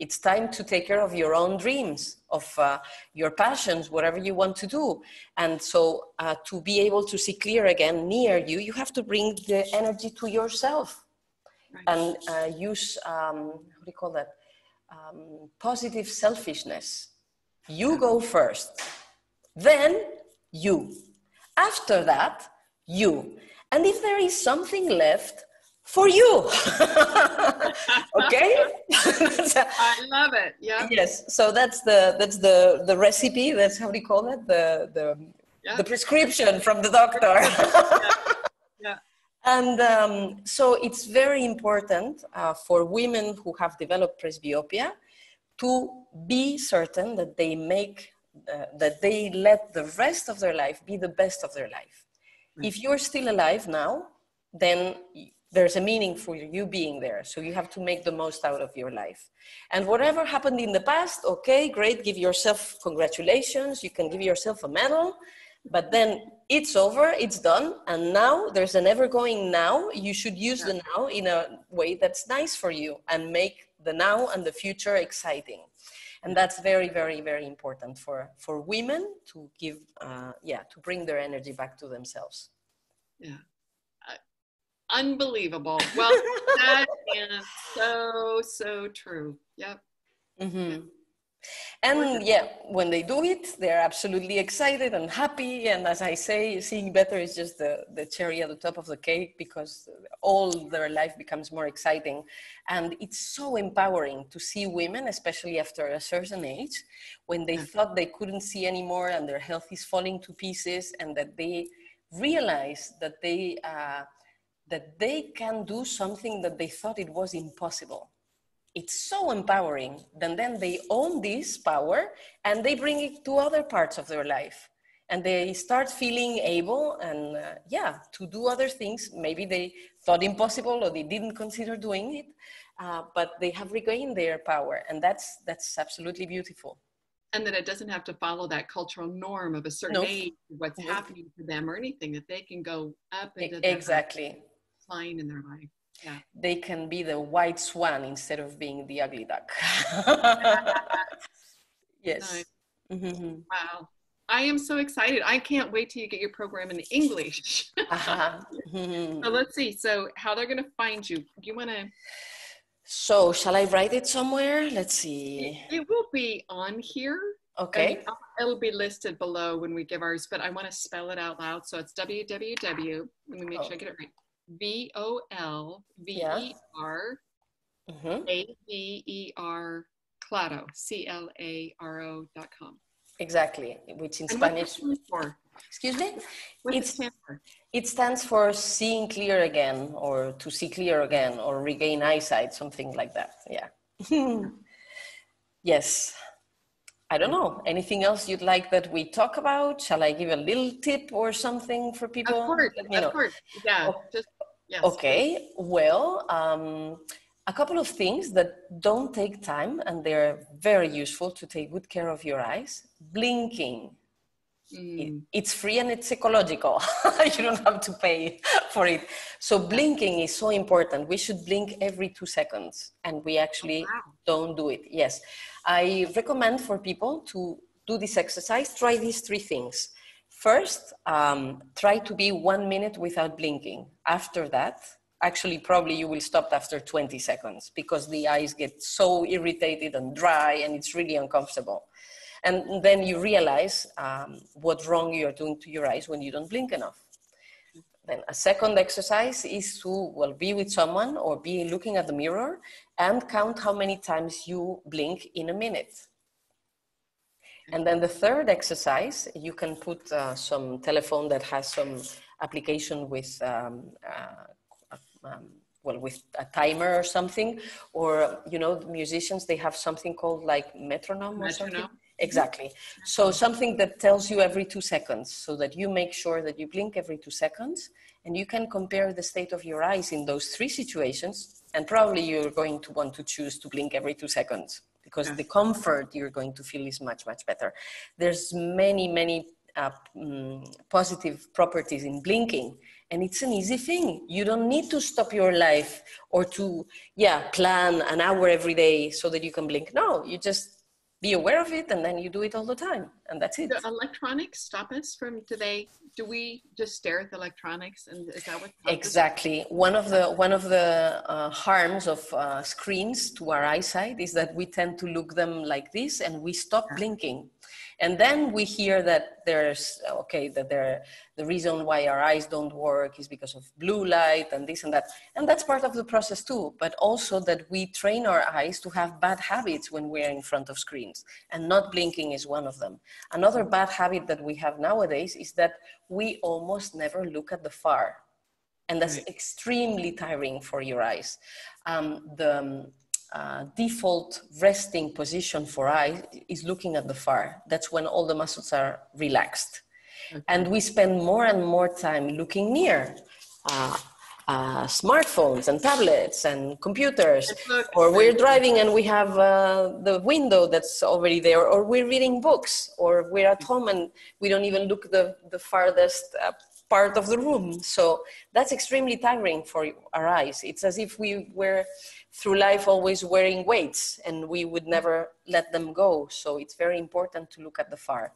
It's time to take care of your own dreams, of uh, your passions, whatever you want to do. And so, uh, to be able to see clear again near you, you have to bring the energy to yourself right. and uh, use, um, what do you call that? Um, positive selfishness. You go first, then you. After that, you. And if there is something left, for you. *laughs* okay? *laughs* *laughs* I love it. Yeah. Yes. So that's the that's the the recipe. That's how do you call it? The the yeah. the prescription from the doctor. yeah. yeah. And um, so it's very important uh, for women who have developed presbyopia to be certain that they make uh, that they let the rest of their life be the best of their life. Mm-hmm. If you're still alive now, then there's a meaning for you being there. So you have to make the most out of your life. And whatever happened in the past, okay, great, give yourself congratulations. You can give yourself a medal, but then it's over, it's done. And now there's an ever going now. You should use the now in a way that's nice for you and make the now and the future exciting. And that's very, very, very important for, for women to give, uh, yeah, to bring their energy back to themselves. Yeah unbelievable. Well *laughs* that is so so true. Yep. Mm-hmm. And yeah, when they do it, they're absolutely excited and happy. And as I say, seeing better is just the, the cherry at the top of the cake because all their life becomes more exciting. And it's so empowering to see women, especially after a certain age, when they thought they couldn't see anymore and their health is falling to pieces, and that they realize that they uh, that they can do something that they thought it was impossible. It's so empowering. Then, then they own this power and they bring it to other parts of their life. And they start feeling able and, uh, yeah, to do other things. Maybe they thought impossible or they didn't consider doing it, uh, but they have regained their power. And that's, that's absolutely beautiful and that it doesn't have to follow that cultural norm of a certain nope. age, what's nope. happening to them or anything, that they can go up into exactly flying in their life. Yeah. They can be the white swan instead of being the ugly duck. *laughs* yes. Mm-hmm. Wow. I am so excited. I can't wait till you get your program in English. *laughs* uh-huh. mm-hmm. So let's see. So how they're going to find you. Do you want to? So shall I write it somewhere? Let's see. It will be on here. Okay. It'll be listed below when we give ours, but I want to spell it out loud. So it's www. Let me make oh. sure I get it right. V O L V E R mm-hmm. A V E R Claro, C L A R O dot com. Exactly, which in and Spanish. for? Excuse me? What it stands for? It stands for seeing clear again, or to see clear again, or regain eyesight, something like that. Yeah. *laughs* yes. I don't know. Anything else you'd like that we talk about? Shall I give a little tip or something for people? Of course, of course. Yeah. Oh, just Yes. Okay, well, um, a couple of things that don't take time and they're very useful to take good care of your eyes. Blinking. Mm. it's free and it's ecological. *laughs* you don't have to pay for it. So, blinking is so important. We should blink every two seconds, and we actually oh, wow. don't do it. Yes. I recommend for people to do this exercise. Try these three things First, um, try to be one minute without blinking. After that, actually, probably you will stop after 20 seconds because the eyes get so irritated and dry and it's really uncomfortable. And then you realize um, what wrong you're doing to your eyes when you don't blink enough. Then a second exercise is to well be with someone or be looking at the mirror and count how many times you blink in a minute. And then the third exercise, you can put uh, some telephone that has some application with um, uh, um, well with a timer or something or you know musicians they have something called like metronome, metronome. or something. Exactly. So something that tells you every two seconds so that you make sure that you blink every two seconds and you can compare the state of your eyes in those three situations and probably you're going to want to choose to blink every two seconds because the comfort you're going to feel is much much better. There's many many uh, um, positive properties in blinking. And it's an easy thing. You don't need to stop your life or to yeah plan an hour every day so that you can blink. No you just be aware of it and then you do it all the time and that's it do electronics stop us from do they do we just stare at the electronics and is that what exactly one of the one of the uh, harms of uh, screens to our eyesight is that we tend to look them like this and we stop yeah. blinking and then we hear that there's, okay, that there, the reason why our eyes don't work is because of blue light and this and that. And that's part of the process too, but also that we train our eyes to have bad habits when we're in front of screens. And not blinking is one of them. Another bad habit that we have nowadays is that we almost never look at the far. And that's right. extremely tiring for your eyes. Um, the, uh, default resting position for eye is looking at the far. That's when all the muscles are relaxed. Okay. And we spend more and more time looking near. Uh, uh, smartphones and tablets and computers, or we're driving and we have uh, the window that's already there, or we're reading books, or we're at home and we don't even look the, the farthest uh, part of the room. So that's extremely tiring for our eyes. It's as if we were through life always wearing weights and we would never let them go. So it's very important to look at the far.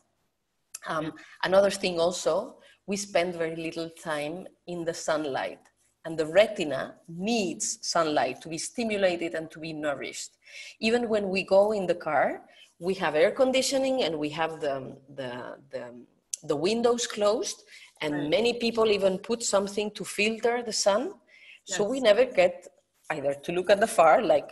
Um, another thing also, we spend very little time in the sunlight and the retina needs sunlight to be stimulated and to be nourished. Even when we go in the car, we have air conditioning and we have the, the, the, the windows closed and right. many people even put something to filter the sun. Yes. So we never get either to look at the far, like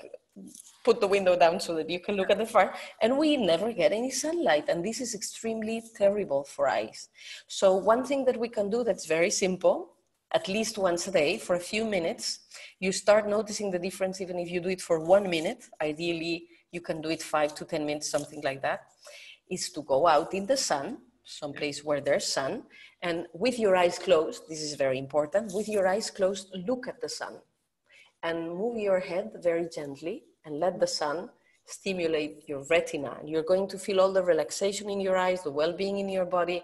put the window down so that you can look at the far, and we never get any sunlight. And this is extremely terrible for eyes. So, one thing that we can do that's very simple, at least once a day for a few minutes, you start noticing the difference even if you do it for one minute. Ideally, you can do it five to 10 minutes, something like that, is to go out in the sun, someplace where there's sun, and with your eyes closed, this is very important, with your eyes closed, look at the sun and move your head very gently and let the sun stimulate your retina. You're going to feel all the relaxation in your eyes, the well being in your body.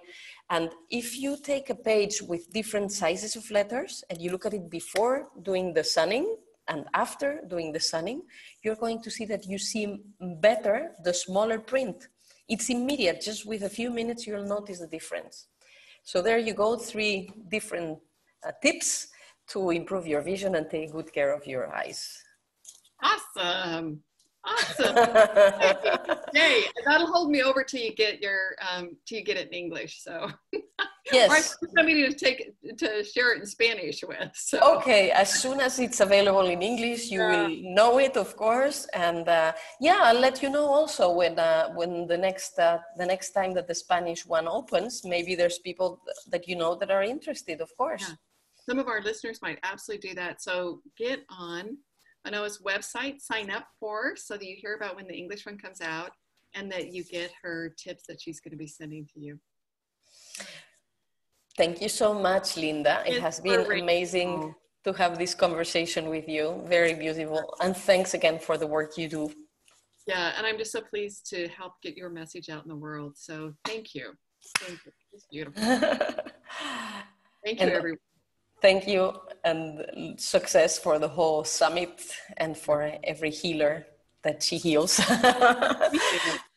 And if you take a page with different sizes of letters and you look at it before doing the sunning and after doing the sunning, you're going to see that you see better the smaller print. It's immediate, just with a few minutes, you'll notice the difference. So there you go, three different uh, tips to improve your vision and take good care of your eyes. Awesome. Awesome. *laughs* Yay. That'll hold me over till you get your um till you get it in English. So *laughs* yes. or somebody to take to share it in Spanish with. So okay, as soon as it's available in English, you yeah. will know it, of course. And uh, yeah, I'll let you know also when uh, when the next uh, the next time that the Spanish one opens, maybe there's people that you know that are interested, of course. Yeah. Some of our listeners might absolutely do that. So get on Anoa's website, sign up for so that you hear about when the English one comes out and that you get her tips that she's going to be sending to you. Thank you so much, Linda. It it's has been amazing to have this conversation with you. Very beautiful. And thanks again for the work you do. Yeah, and I'm just so pleased to help get your message out in the world. So thank you. Thank you. It's beautiful. *laughs* thank you, and everyone. Thank you and success for the whole summit and for every healer that she heals. *laughs*